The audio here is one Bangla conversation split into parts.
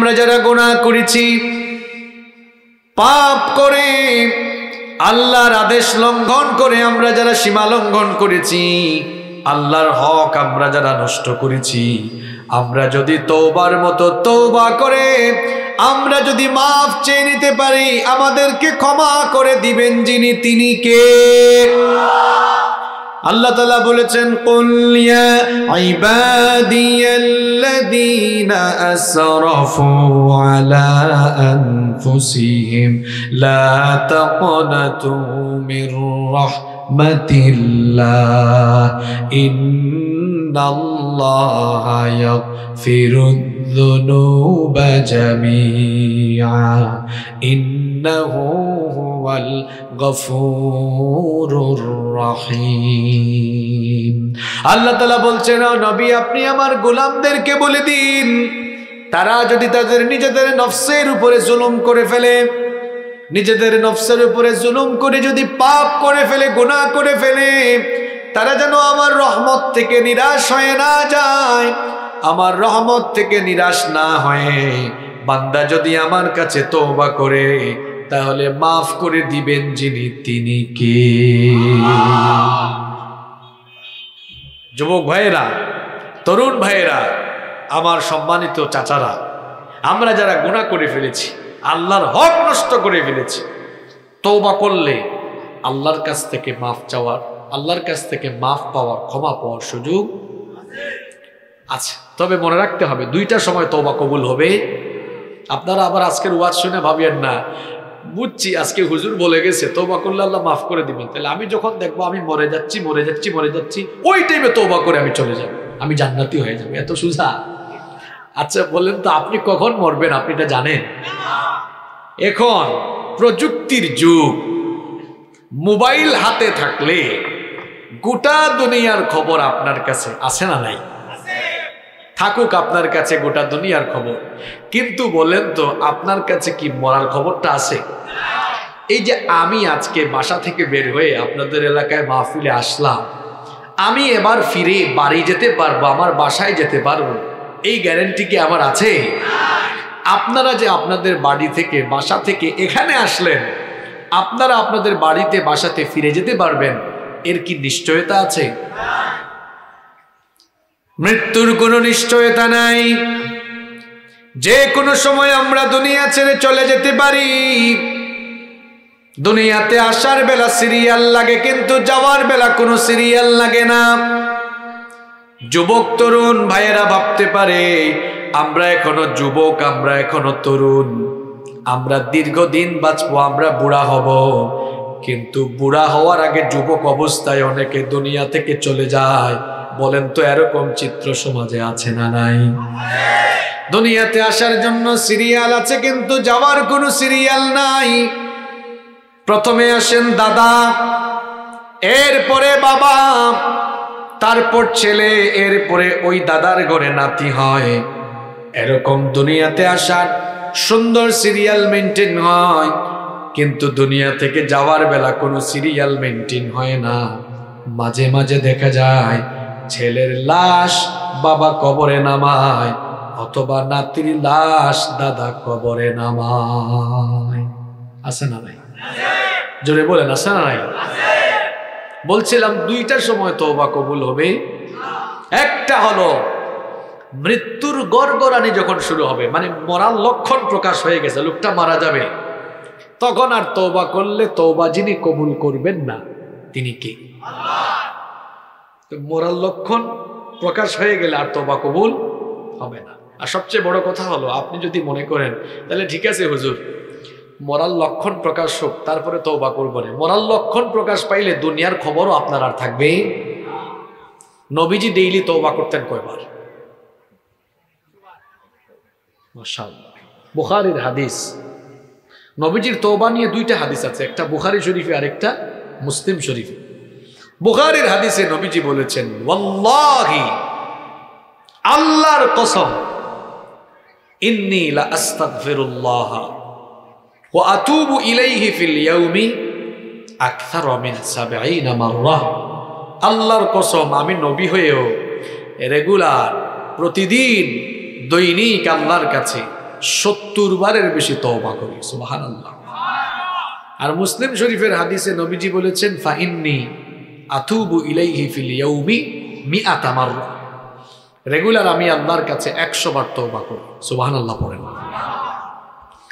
আমরা যারা গোনা করেছি, পাপ করে, আল্লাহর আদেশ লঙ্ঘন করে আমরা যারা সীমা লঙ্ঘন করেছি, আল্লাহর হক আমরা যারা নষ্ট করেছি, আমরা যদি তৌবার মতো তৌবা করে, আমরা যদি মাফ চেয়ে নিতে পারি, আমাদেরকে ক্ষমা করে দিবেন যিনি, তিনি কে? আল্লাহ তালা বলেছেন কলিয়া ইবাদিয়াল্লাযীনা আসরাফু আলা আনফুসিহিম লা তাকনাতু মির রাহমাতিল্লাহ রহিম আল্লাহ তালা বলছেন নবী, আপনি আমার গোলামদেরকে বলে দিন। তারা যদি তাদের নিজেদের নফসের উপরে জুলুম করে ফেলে, নিজেদের নফসের উপরে জুলুম করে যদি পাপ করে ফেলে, গুনাহ করে ফেলে তারা যেন আমার রহমত থেকে নিরাশ হয়ে না যায়, আমার রহমত থেকে নিরাশ না হয়ে। বান্দা যদি আমার কাছে তওবা করে, তাহলে মাফ করে দিবেন যিনি, তিনি কে? যুবক ভাইয়েরা, তরুণ ভাইয়েরা, আমার সম্মানিত চাচারা, আমরা যারা গুণা করে ফেলেছি, আল্লাহর হক নষ্ট করে ফেলেছি তৌবা করলে আল্লাহর কাছ থেকে মাফ চাওয়ার আল্লাহর কাছ থেকে মাফ পাওয়ার ক্ষমা পাওয়ার সুযোগ আছে। তবে মনে রাখতে হবে, দুইটা সময় তৌবা কবুল হবে। আপনারা আবার আজকের ওয়াজ শুনে ভাবিয়েন না, বুঝছি আজকে হুজুর বলে গেছে তৌবা করলে আল্লাহ মাফ করে দিবেন। তাহলে আমি যখন দেখব আমি মরে যাচ্ছি মরে যাচ্ছি মরে যাচ্ছি, ওই টাইমে তৌবা করে আমি চলে যাব, আমি জান্নাতি হয়ে যাব। এত সুজা। আচ্ছা বললেন তো, আপনি কখন মরবেন, আপনি এটা জানেন? এখন প্রযুক্তির যুগ, মোবাইল হাতে থাকলে গোটা দুনিয়ার খবর আপনার কাছে আছে না নাই? থাকুক আপনার কাছে গোটা দুনিয়ার খবর। কিন্তু বলেন তো, আপনার কাছে কি মরার খবরটা আছে? এই যে আমি আজকে বাসা থেকে বের হয়ে আপনাদের এলাকায় মাহফিলে আসলাম। আমি এবার ফিরে বাড়ি যেতে পারব, আমার বাসায় যেতে পারব। এই গ্যারেন্টি কি আমার আছে? আপনারা যে আপনাদের বাড়ি থেকে, বাসা থেকে এখানে আসলেন, আপনারা আপনাদের বাড়িতে, বাসাতে ফিরে যেতে পারবেন। এর কি নিশ্চয়তা আছে? মৃত্যুর কোনো নিশ্চয়তা নাই। যে কোনো সময় আমরা দুনিয়া ছেড়ে চলে যেতে পারি। দুনিয়াতে আসার বেলা সিরিয়াল লাগে, কিন্তু যাওয়ার বেলা কোনো সিরিয়াল লাগে না। যুবক, তরুণ ভাইয়েরা ভাবতে পারে, আমরা এখনও যুবক, আমরা এখনও তরুণ। আমরা দীর্ঘদিন বাঁচবো, আমরা বুড়া হব। কিন্তু বুড়া হওয়ার আগে যুবক অবস্থায় অনেকে দুনিয়া থেকে চলে যায়। বলেন তো এরকম চিত্র সমাজে আছে না নাই? দুনিয়াতে আসার জন্য সিরিয়াল আছে, কিন্তু যাওয়ার কোনো সিরিয়াল নাই। প্রথমে আসেন দাদা, এরপরে বাবা, তারপর ছেলে, এরপরে ওই দাদার ঘরে নাতি হয়। এরকম দুনিয়াতে আসার সুন্দর সিরিয়াল মেনটেন হয়। কিন্তু দুনিয়া থেকে যাওয়ার বেলা কোনো সিরিয়াল মেনটেন হয় না। মাঝে মাঝে দেখা যায়, ছেলের লাশ বাবা কবরে নামায়, অথবা নাতির লাশ দাদা কবরে নামায়। আছে না নাই? জোরে বলেন, আছে না নাই? বলছিলাম দুইটা সময় তওবা কবুল হবে। একটা হলো, মৃত্যুর গড়গড়ানি যখন শুরু হবে মানে মরার লক্ষণ প্রকাশ হয়ে গেছে, লোকটা মারা যাবে। তখন আর তৌবা করলে তৌবা যিনি কবুল করবেন না, তিনি কে? তো মরার লক্ষণ প্রকাশ হয়ে গেলে আর তৌবা কবুল হবে না। আর সবচেয়ে বড় কথা হলো, আপনি যদি মনে করেন, তাহলে ঠিক আছে হুজুর মরার লক্ষণ প্রকাশ হোক, তারপরে তৌবা না। মরার লক্ষণ প্রকাশ পাইলে দুনিয়ার খবরও আপনার আর থাকবে। নবীজি ডেইলি তৌবা করতেন কয়বার? বুখারির হাদিস নবীজির তৌবা নিয়ে দুইটা হাদিস আছে, একটা বুখারি শরীফে আর একটা মুসলিম শরীফে। বুখারির হাদিসে নবীজি বলেছেন আল্লাহর কসম ফিল আল্লাহর কসম, আমি নবী হয়েও রেগুলার, প্রতিদিন দৈনিক আল্লাহর কাছে সত্তর বারের বেশি তওবা করি সুবাহান আল্লাহ আর মুসলিম শরীফের হাদিসে নবীজি বলেছেন ফাইন্নি আথুবু ইলাইহি ফিল ইয়াউমি মিআতা মাররা। রেগুলার আমি আল্লাহর কাছে একশো বার তওবা করি সুবাহান আল্লাহ পড়েন।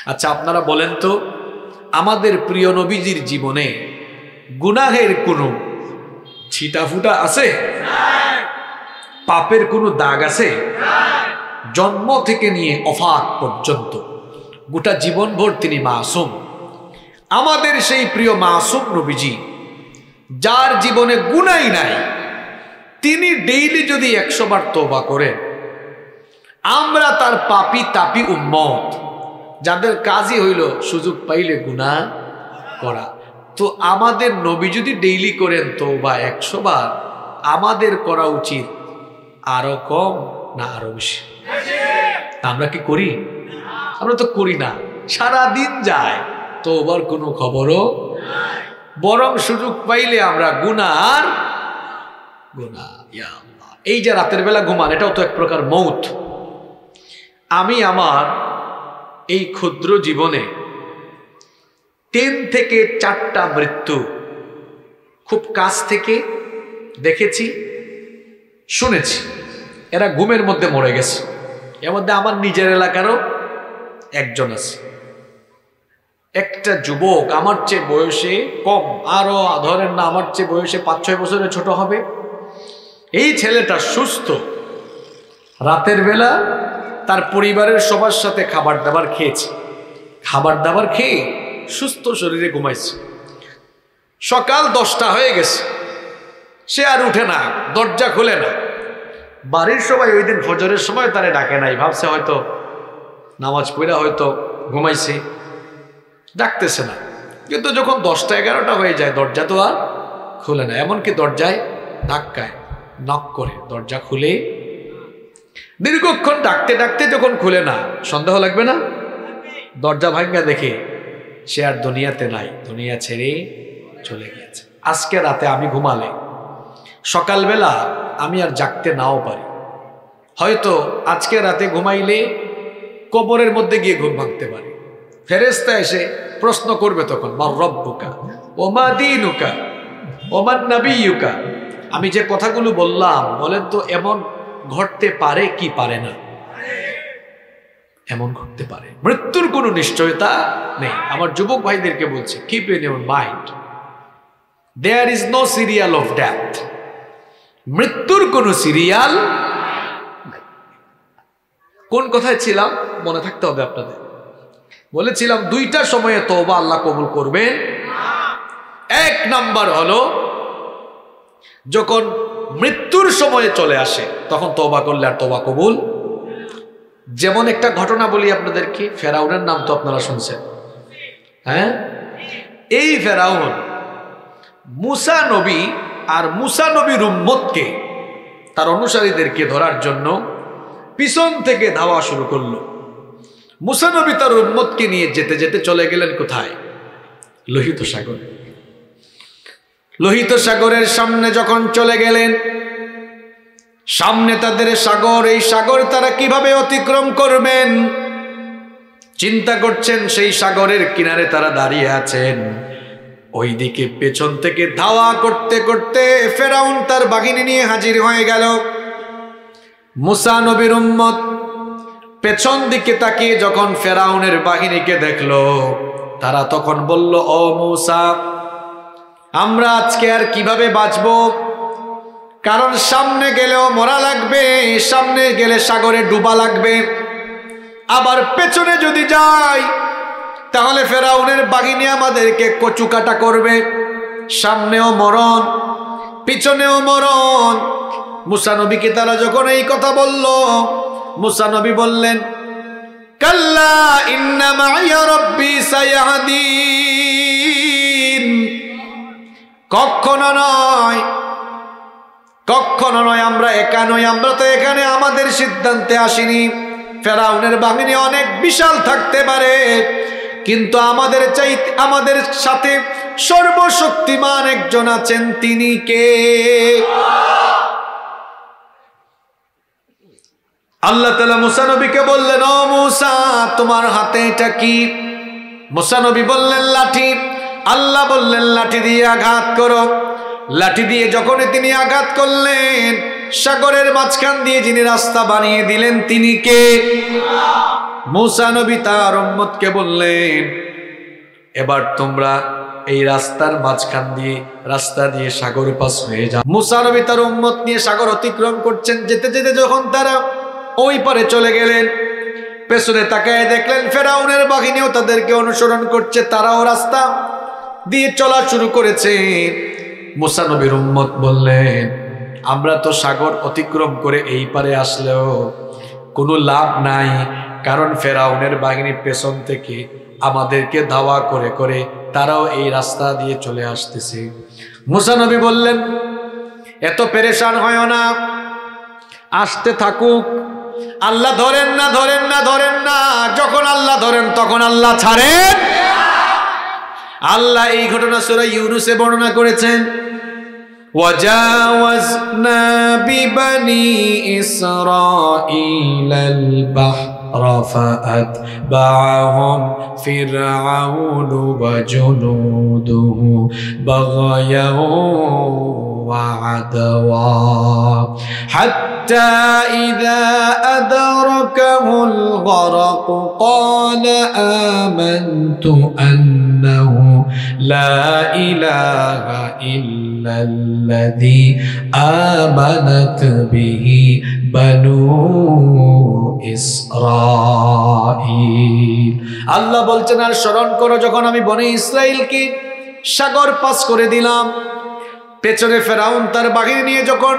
আচ্ছা আপনারা বলেন তো আমাদের প্রিয় নবীজির জীবনে গুনাহের কোনো ছিটাফুটা আছে? পাপের কোনো দাগ আছে? জন্ম থেকে নিয়ে অফাত পর্যন্ত। গোটা জীবনভর তিনি মাসুম। আমাদের সেই প্রিয় মাসুম নবীজি, যার জীবনে গুনাই নাই, তিনি ডেইলি যদি একশো বার তোবা করেন, আমরা তার পাপি তাপি উম্মত, যাদের কাজই হইল সুযোগ পাইলে গুণা করা। তো আমাদের নবী যদি ডেইলি করেন তো বা একশো বার, আমাদের করা উচিত আরও কম। না আরও বেশি। আমরা কি করি? আমরা তো করি না। সারা দিন যায়। তো ওবার কোনো খবরও বরং সুযোগ পাইলে আমরা গুনার গুনা এই যে রাতের বেলা ঘুমান, এটাও তো এক প্রকার মৌত। আমি আমার এই ক্ষুদ্র জীবনে তিন থেকে চারটা মৃত্যু খুব কাছ থেকে দেখেছি, শুনেছি। এরা ঘুমের মধ্যে মরে গেছে। এর মধ্যে আমার নিজের এলাকারও একজন আছে। একটা যুবক আমার চেয়ে বয়সে কম, আরও ধরেন না আমার চেয়ে বয়সে পাঁচ ছয় বছরের ছোট হবে। এই ছেলেটা সুস্থ। রাতের বেলা তার পরিবারের সবার সাথে খাবার দাবার খেয়েছে। খাবার দাবার খেয়ে সুস্থ শরীরে ঘুমাইছে। সকাল দশটা হয়ে গেছে। সে আর উঠে না, দরজা খুলে না। বাড়ির সবাই ওই দিন ফজরের সময় তারে ডাকে নাই, ভাবছে হয়তো নামাজ পড়া হয়তো ঘুমাইছে। ডাকতেছে না। কিন্তু যখন দশটা এগারোটা হয়ে যায়, দরজা তো আর খুলে না। এমনকি দরজায় ধাক্কায় নক করে। দরজা খুলে দীর্ঘক্ষণ ডাকতে ডাকতে যখন খুলে না, সন্দেহ লাগবে না? দরজা ভাঙ্গা দেখে সে আর দুনিয়াতে নাই, দুনিয়া ছেড়ে চলে গিয়েছে। আজকে রাতে আমি ঘুমালে সকালবেলা আমি আর জাগতে নাও পারি। হয়তো আজকে রাতে ঘুমাইলে কবরের মধ্যে গিয়ে ঘুম ভাঙতে পারি। ফেরেস্তা এসে প্রশ্ন করবে তখন মা রব্বুকা? ও মা দিনুকা? ও মা নাবিউকা আমি যে কথাগুলো বললাম, বলেন তো এমন ঘটতে পারে কি পারে না? এমন ঘটতে পারে। মৃত্যুর কোনো নিশ্চয়তা নেই। আমার যুবক ভাইদেরকে বলছে keep in your mind there is no serial of death মৃত্যুর কোনো সিরিয়াল কোন কথায় ছিলাম? মনে থাকতে হবে আপনাদের। বলেছিলাম, দুইটা সময়ে তওবা আল্লাহ কবুল করবেন। এক নাম্বার হলো, যখন মৃত্যুর সময়ে চলে আসে, তখন তওবা করলে আর তওবা কবুল। যেমন একটা ঘটনা বলি আপনাদেরকে, ফেরাউনের নাম তো আপনারা শুনছেন। হ্যাঁ? এই ফেরাউন, মুসা নবী আর মুসা নবীর উম্মতকে, তার অনুসারীদেরকে ধরার জন্য পিছন থেকে ধাওয়া শুরু করল। মুসা নবী তার উম্মতকে নিয়ে যেতে যেতে চলে গেলেন কোথায়? লোহিত সাগর। লোহিত সাগরের সামনে যখন চলে গেলেন, সামনে তাদের সাগর, এই সাগর তারা কীভাবে অতিক্রম করবেন? চিন্তা করছেন, সেই সাগরের কিনারে তারা দাঁড়িয়ে আছেন। ওইদিকে পেছন থেকে ধাওয়া করতে করতে ফেরাউন তার বাহিনী নিয়ে হাজির হয়ে গেল। মুসা নবীর উম্মত পেছন দিকে তাকিয়ে যখন ফেরাউনের বাহিনীকে দেখল, তারা তখন বলল, ও মৌসা, আমরা আজকে আর কীভাবে বাঁচব? কারণ সামনে গেলেও মরা লাগবে, সামনে গেলে সাগরে ডুবা লাগবে। আবার পেছনে যদি যাই তাহলে ফেরাউনের বাহিনী আমাদেরকে কচু কাটা করবে। সামনেও মরণ, পিছনেও মরণ। মুসানবীকে তারা যখন এই কথা বলল মুসানবী বললেন, কাল্লা কখনো নয় কখনো নয় আমরা একা আমরা তো এখানে আমাদের সিদ্ধান্তে আসিনি। ফেরাউনের বাহিনী অনেক বিশাল থাকতে পারে। কিন্তু আমাদের চাই আমাদের সাথে সর্বশক্তিমান একজন আছেন তিনি কে? আল্লাহ তালা মুসানবীকে বললেন, ও মুসা, তোমার হাতে এটা কি? মুসানবী বললেন, লাঠি। আল্লাহ বললেন, লাঠি দিয়ে আঘাত করো। লাঠি দিয়ে যখনই তিনি আঘাত করলেন, সাগরের মাঝখান দিয়ে যিনি রাস্তা বানিয়ে দিলেন, তিনি কে? মুসা নবী তার উম্মতকে বললেন, এবার তোমরা এই রাস্তার মাঝখান দিয়ে, রাস্তা দিয়ে সাগর পাস হয়ে যাও। মুসা নবী তার উম্মত নিয়ে সাগর অতিক্রম করছেন। যেতে যেতে যখন তারা ওই পারে চলে গেলেন, পেছনে তাকায় দেখলেন ফেরাউনের বাহিনীও তাদেরকে অনুসরণ করছে। তারাও রাস্তা দিয়ে চলা শুরু করেছে। মুসা নবীর উম্মত বললেন, আমরা তো সাগর অতিক্রম করে এই পারে আসলেও কোনো লাভ নাই। কারণ ফেরাউনের বাহিনী পেছন থেকে আমাদেরকে ধাওয়া করে করে তারাও এই রাস্তা দিয়ে চলে আসতেছে মুসানবী বললেন এত পেরেশান হয় না আসতে থাকুক আল্লাহ ধরেন না ধরেন না ধরেন না যখন আল্লাহ ধরেন তখন আল্লাহ ছাড়েন আল্লাহ এই ঘটনা সুরা ইউনুসে বর্ণনা করেছেন وجاوزنا ببني إسرائيل البحر رفعت بعهم فرعون وجنوده بغيا وعدوا حتى إذا أدركه الغرق قال آمنت أنه لا إله إلا الذي آمنت به. আল্লাহ বলছেন, আর স্মরণ করো, যখন আমি বনে ইসরাইলকে সাগর পাস করে দিলাম, পেছনে ফেরাউন তার বাহিনী নিয়ে যখন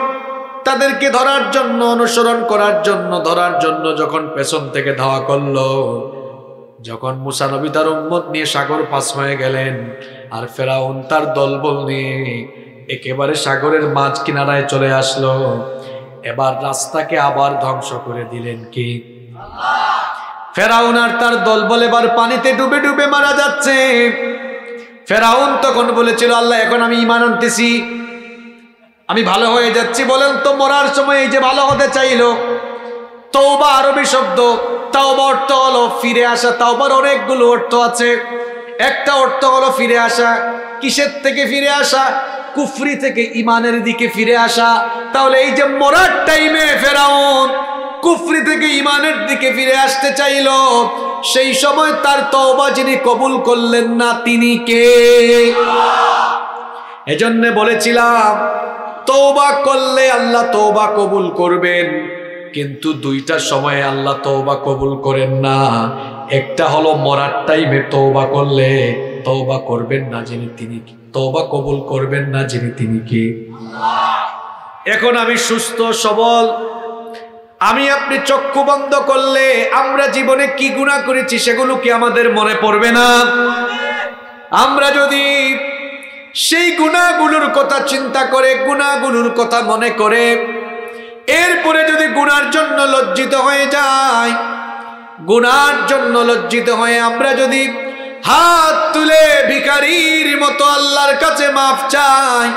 তাদেরকে ধরার জন্য, অনুসরণ করার জন্য, ধরার জন্য যখন পেছন থেকে ধাওয়া করল, যখন মুসা নবী তার উম্মত নিয়ে সাগর পাস হয়ে গেলেন, আর ফেরাউন তার দলবল নিয়ে একেবারে সাগরের মাঝ কিনারায় চলে আসলো এবার রাস্তাকে আবার ধ্বংস করে দিলেন কি? ফেরাউন আর তার দলবল এবার পানিতে ডুবে ডুবে মারা যাচ্ছে। ফেরাউন তখন বলেছিল, আল্লাহ, এখন আমি ইমান আনতেছি। আমি ভালো হয়ে যাচ্ছি, বলেন তো, মরার সময় এই যে ভালো হতে চাইলো। তৌবা আরবি শব্দ, তাওবা অর্থ হলো ফিরে আসা, তাওবার অনেকগুলো অর্থ আছে। একটা অর্থ হলো ফিরে আসা। কিসের থেকে ফিরে আসা? কুফরি থেকে ইমানের দিকে ফিরে আসা। তাহলে এই যে মরার টাইমে ফেরাউন কুফরি থেকে ইমানের দিকে ফিরে আসতে চাইল, সেই সময় তার তওবা যিনি কবুল করলেন না তিনি কে? এজন্য বলেছিলাম তৌবা করলে আল্লাহ তৌবা কবুল করবেন, কিন্তু দুইটা সময়ে আল্লাহ তৌবা কবুল করেন না। একটা হলো মরার টাইমে তৌবা করলে তৌবা করবেন না যিনি তিনি তৌবা কবুল করবেন না যিনি তিনি কে? এখন আমি সুস্থ, সবল। আমি আপনি চক্ষু বন্ধ করলে আমরা জীবনে কি গুণা করেছি সেগুলো কি আমাদের মনে পড়বে না? আমরা যদি সেই গুণাগুলোর কথা চিন্তা করে গুণাগুলোর কথা মনে করে, এরপরে যদি গুণার জন্য লজ্জিত হয়ে যায় গুনার জন্য লজ্জিত হয়ে আমরা যদি হাত তুলে ভিখারির মতো আল্লাহর কাছে মাফ চাই,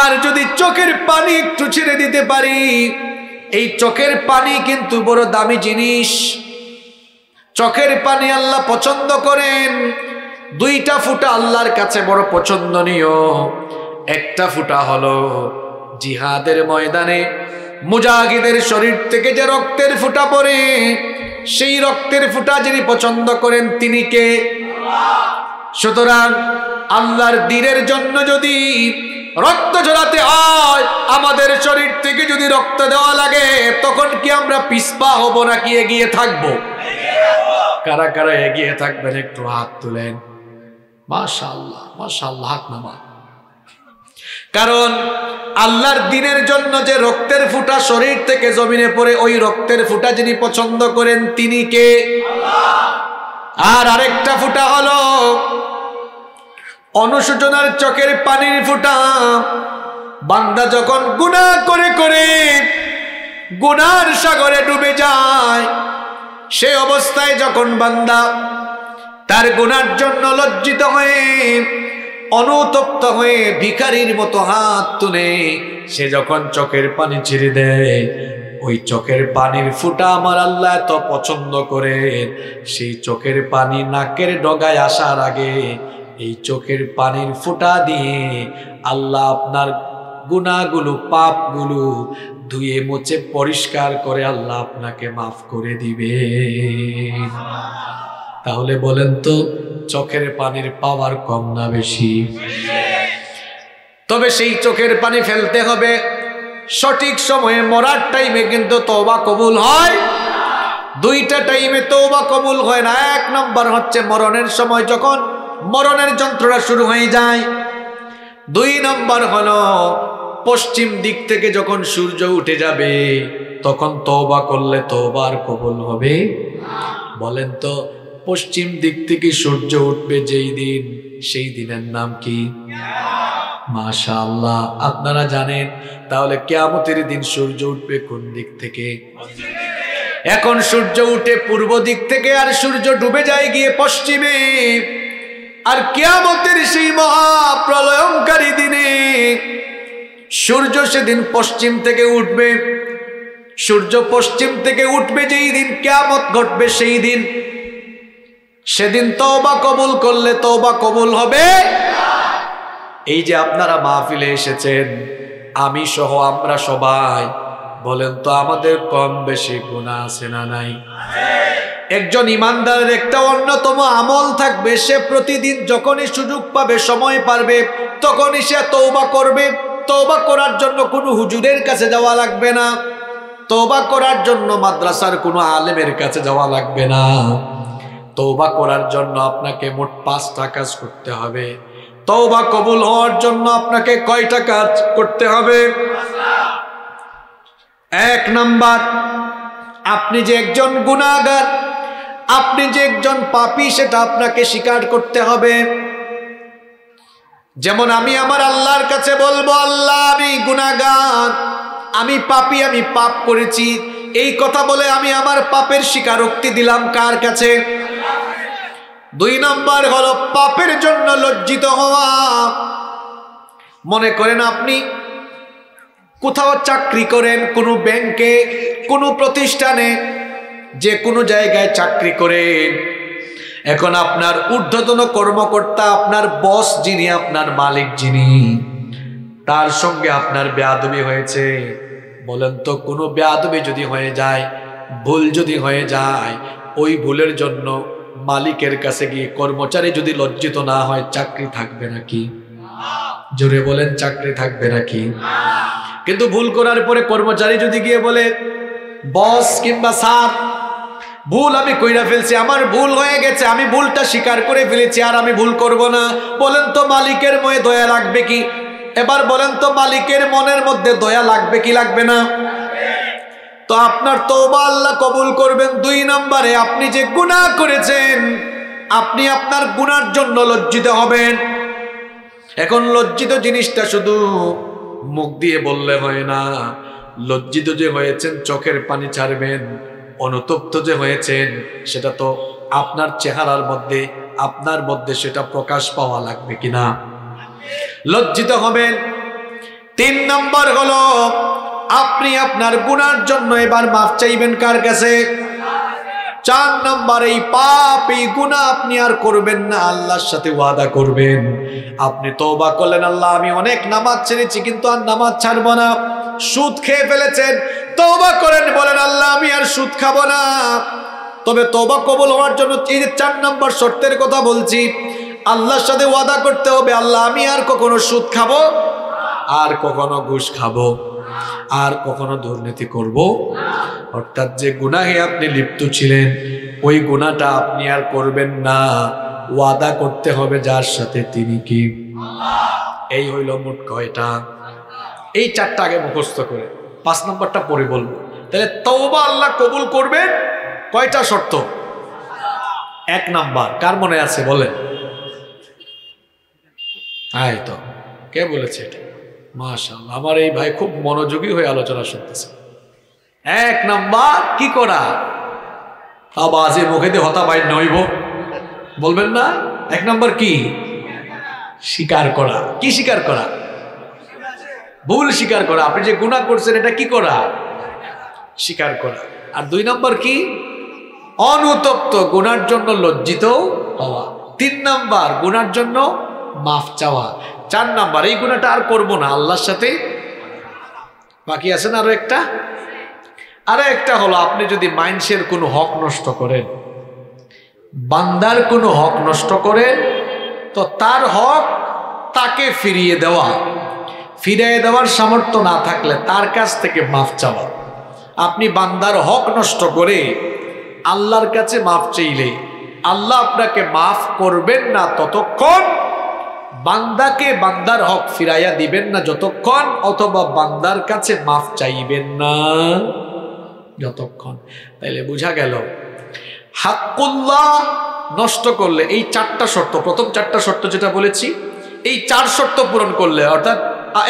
আর যদি চোখের পানি একটু ছেড়ে দিতে পারি, এই চোখের পানি কিন্তু বড় দামি জিনিস। চোখের পানি আল্লাহ পছন্দ করেন, দুইটা ফুটা আল্লাহর কাছে বড় পছন্দনীয়। একটা ফুটা হলো জিহাদের ময়দানে মুজাহিদের শরীর থেকে যে রক্তের ফুটা পড়ে সেই রক্তের ফুটা যিনি পছন্দ করেন তিনি কে? সুতরাং আল্লাহর দিনের জন্য যদি রক্ত ঝরাতে হয়, আমাদের শরীর থেকে যদি রক্ত দেওয়া লাগে, তখন কি আমরা পিসপা হব নাকি এগিয়ে থাকব? কারা কারা এগিয়ে থাকবেন, একটু হাত তুলেন। মাশাল্লাহ মাশাল্লাহ হাত নামা কারণ আল্লাহর দিনের জন্য যে রক্তের ফুটা শরীর থেকে জমিনে পড়ে ওই রক্তের ফুটা যিনি পছন্দ করেন তিনি কে? আর আরেকটা ফুটা হলো অনুশোচনার চোখের পানির ফুটা। বান্দা যখন গুনাহ করে করে গুনার সাগরে ডুবে যায়, সে অবস্থায় যখন বান্দা তার গুনার জন্য লজ্জিত হয়ে অনুতপ্ত হয়ে ভিখারির মতো হাত তুলে, সে যখন চোখের পানি ছেড়ে দেয়, ওই চোখের পানির ফুটা আমার আল্লাহ এত পছন্দ করে। সেই চোখের পানি নাকের ডগায় আসার আগে, এই চোখের পানির ফুটা দিয়ে আল্লাহ আপনার গুণাগুলো, পাপগুলো ধুয়ে মুছে পরিষ্কার করে আল্লাহ আপনাকে মাফ করে দিবে তাহলে বলেন তো চোখের পানির পাওয়ার কম না বেশি। তবে সেই চোখের পানি ফেলতে হবে। সঠিক সময়ে মরার টাইমে কিন্তু তওবা কবুল হয়। দুইটা টাইমে তওবা কবুল হয় না, এক নম্বর হচ্ছে মরণের সময় যখন মরণের যন্ত্রণা শুরু হয়ে যায়। দুই নম্বর হল পশ্চিম দিক থেকে যখন সূর্য উঠে যাবে, তখন তওবা করলে তওবার কবুল হবে। বলেন তো পশ্চিম দিক থেকে সূর্য উঠবে যেই দিন, সেই দিনের নাম কি? মাশা আল্লাহ আপনারা জানেন, তাহলে কেয়ামতের দিন সূর্য উঠবে কোন দিক থেকে? এখন সূর্য উঠে পূর্ব দিক থেকে আর সূর্য ডুবে যায় গিয়ে পশ্চিমে। আর কেয়ামতের সেই মহাপ্রলয়ঙ্কারী দিনে সূর্য সেদিন পশ্চিম থেকে উঠবে। সূর্য পশ্চিম থেকে উঠবে যেই দিন, কেয়ামত ঘটবে সেই দিন। সেদিন তওবা কবুল করলে তওবা কবুল হবে। এই যে আপনারা মাহফিলে এসেছেন, আমি সহ আমরা সবাই, বলেন তো আমাদের কম বেশি গুণা আছে না নাই? একজন ইমানদারের একটা অন্যতম আমল থাকবে, সে প্রতিদিন যখনই সুযোগ পাবে, সময় পারবে, তখনই সে তৌবা করবে। তৌবা করার জন্য কোনো হুজুরের কাছে যাওয়া লাগবে না। তৌবা করার জন্য মাদ্রাসার কোনো আলেমের কাছে যাওয়া লাগবে না। তৌবা করার জন্য আপনাকে মোট পাঁচটা কাজ করতে হবে। তৌবা কবুল হওয়ার জন্য আপনাকে কয়টা কাজ করতে হবে? এক নাম্বার, আপনি যে একজন গুণাগার আপনি যে একজন পাপী, সেটা আপনাকে স্বীকার করতে হবে। যেমন আমি আমার আল্লাহর কাছে বলব, আল্লাহ, আমি গুণাগার আমি পাপী, আমি পাপ করেছি। এই কথা বলে আমি আমার পাপের স্বীকারোক্তি দিলাম কার কাছে? দুই নম্বর হলো পাপের জন্য লজ্জিত হওয়া। মনে করেন আপনি, কোথাও চাকরি করেন, কোনো ব্যাংকে, কোনো প্রতিষ্ঠানে, যে কোনো জায়গায় চাকরি করেন। এখন আপনার ঊর্ধ্বতন কর্মকর্তা, আপনার বস যিনি, আপনার মালিক যিনি, তার সঙ্গে আপনার বেয়াদবি হয়েছে। বলেন তো, কোনো বেয়াদবি যদি হয়ে যায়, ভুল যদি হয়ে যায়, ওই ভুলের জন্য মালিকের কাছে গিয়ে কর্মচারী যদি লজ্জিত না হয়, চাকরি থাকবে নাকি? জোরে বলেন, চাকরি থাকবে নাকি? কিন্তু ভুল করার পরে কর্মচারী যদি গিয়ে বলে, বস কিংবা স্যার, ভুল আমি কইরা ফেলছি, আমার ভুল হয়ে গেছে, আমি ভুলটা স্বীকার করে ফেলেছি, আর আমি ভুল করব না। বলেন তো মালিকের মনে দয়া লাগবে কি? এবার বলেন তো মালিকের মনের মধ্যে দয়া লাগবে কি লাগবে না? তো আপনার তৌবা আল্লাহ কবুল করবেন। দুই নম্বরে আপনি যে গুনাহ করেছেন, আপনি আপনার গুনার জন্য লজ্জিত হবেন। এখন লজ্জিত জিনিসটা শুধু মুখ দিয়ে বললে হয় না, লজ্জিত যে হয়েছেন, চোখের পানি ছাড়বেন, অনুতপ্ত যে হয়েছেন, সেটা তো আপনার চেহারার মধ্যে, আপনার মধ্যে সেটা প্রকাশ পাওয়া লাগবে কিনা? লজ্জিত হবেন। তিন নম্বর হলো আপনি আপনার গুনার জন্য এবার মাফ চাইবেন কার কাছে? চার নম্বর, এই পাপ এই গুণা আপনি আর করবেন না, আল্লাহর সাথে ওয়াদা করবেন। আপনি তওবা করলেন, আল্লাহ, আমি অনেক নামাজ ছেড়েছি, কিন্তু আর নামাজ ছাড়বো না। সুদ খেয়ে ফেলেছেন, তওবা করেন, বলেন, আল্লাহ, আমি আর সুদ খাব না। তবে তওবা কবুল হওয়ার জন্য এই যে চার নম্বর শর্তের কথা বলছি। আল্লাহর সাথে ওয়াদা করতে হবে, আল্লাহ, আমি আর কখনো সুদ খাব, আর কখনো ঘুষ খাব। আর কখনো দুর্নীতি করব? অর্থাৎ যে গুনাহে আপনি লিপ্ত ছিলেন, ওই গুণাটা আপনি আর করবেন না। ওয়াদা করতে হবে যার সাথে তিনি কি? এই হইল মোট কয়টা? এই চারটা আগে মুখস্থ করে। পাঁচ নম্বরটা পরে বলব। তাহলে তওবা আল্লাহ কবুল করবেন কয়টা শর্ত? এক নাম্বার। কার মনে আছে বলেন? আয় তো। কে বলেছে এটা? মাশাআল্লাহ, আমার এই ভাই খুব মনোযোগী হয়ে আলোচনা শুনতেছে। এক নাম্বার, কি করা? আবাজে মুখে দিয়ে হতা ভাই নইব বলবেন না? এক নাম্বার কি? স্বীকার করা। কি স্বীকার করা? ভুল স্বীকার করা। আপনি যে গুণা করছেন, এটা কি করা? স্বীকার করা। আর দুই নম্বর কি? অনুতপ্ত, গুনার জন্য লজ্জিত হওয়া। তিন নাম্বার, গুনার জন্য মাফ চাওয়া। চার নাম্বার, এই গুণাটা আর করব না, আল্লাহর সাথে। বাকি আছে না আরও একটা? আরও একটা হলো, আপনি যদি মাইন্সের কোনো হক নষ্ট করেন, বান্দার কোনো হক নষ্ট করেন, তো তার হক তাকে ফিরিয়ে দেওয়া ফিরিয়ে দেওয়ার সামর্থ্য না থাকলে তার কাছ থেকে মাফ চাওয়া। আপনি বান্দার হক নষ্ট করে আল্লাহর কাছে মাফ চাইলে আল্লাহ আপনাকে মাফ করবেন না ততক্ষণ বান্দাকে বান্দার হক ফিরাইয়া দিবেন না যতক্ষণ, অথবা বান্দার কাছে মাফ চাইবেন না যতক্ষণ। তাইলে বোঝা গেল, হাক্কুল্লাহ নষ্ট করলে, এই চারটা শর্ত, প্রথম চারটা শর্ত যেটা বলেছি, এই চার শর্ত পূরণ করলে, অর্থাৎ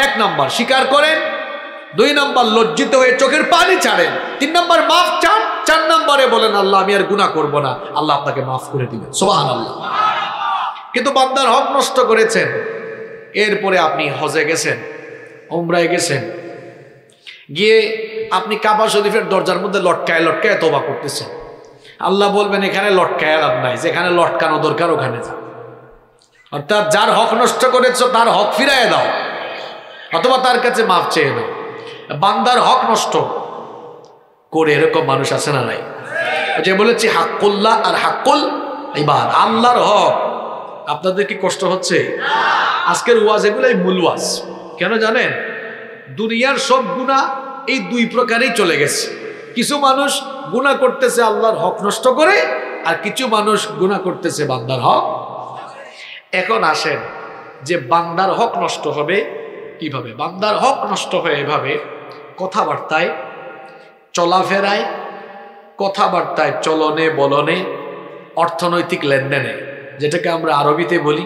এক নাম্বার স্বীকার করেন, দুই নাম্বার লজ্জিত হয়ে চোখের পানি ছাড়েন, তিন নাম্বার মাফ চান, চার নাম্বারে বলেন, আল্লাহ, আমি আর গুণা করব না, আল্লাহ আপনাকে মাফ করে দিবেন। সোহান আল্লাহ কিন্তু বান্দার হক নষ্ট করেছেন। এরপরে আপনি হজে গেছেন ওমরায় গেছেন। গিয়ে আপনি কাবা শরীফের দরজার মধ্যে লটকায় লটকায় তোবা করতেছেন। আল্লাহ বলবেন এখানে লটকায় লাভ নাই যেখানে লটকানো দরকার ওখানে যা অর্থাৎ যার হক নষ্ট করেছ তার হক ফিরাইয়ে দাও অথবা তার কাছে মাফ চেয়ে নাও। বান্দার হক নষ্ট করে এরকম মানুষ আছে না নাই? যে বলেছি হাক্কুল্লাহ আর হাক্কুল এবার আল্লাহর হক আপনাদের কি কষ্ট হচ্ছে? আজকের ওয়াজ এগুলাই মূল ওয়াজ। কেন জানেন? দুনিয়ার সব গুণা এই দুই প্রকারেই চলে গেছে। কিছু মানুষ গুণা করতেছে আল্লাহর হক নষ্ট করে, আর কিছু মানুষ গুণা করতেছে বান্দার হক। এখন আসেন যে বান্দার হক নষ্ট হবে কীভাবে? বান্দার হক নষ্ট হয় এভাবে কথাবার্তায়, চলাফেরায়, কথাবার্তায় চলনে বলনে, অর্থনৈতিক লেনদেনে। যেটাকে আমরা আরবিতে বলি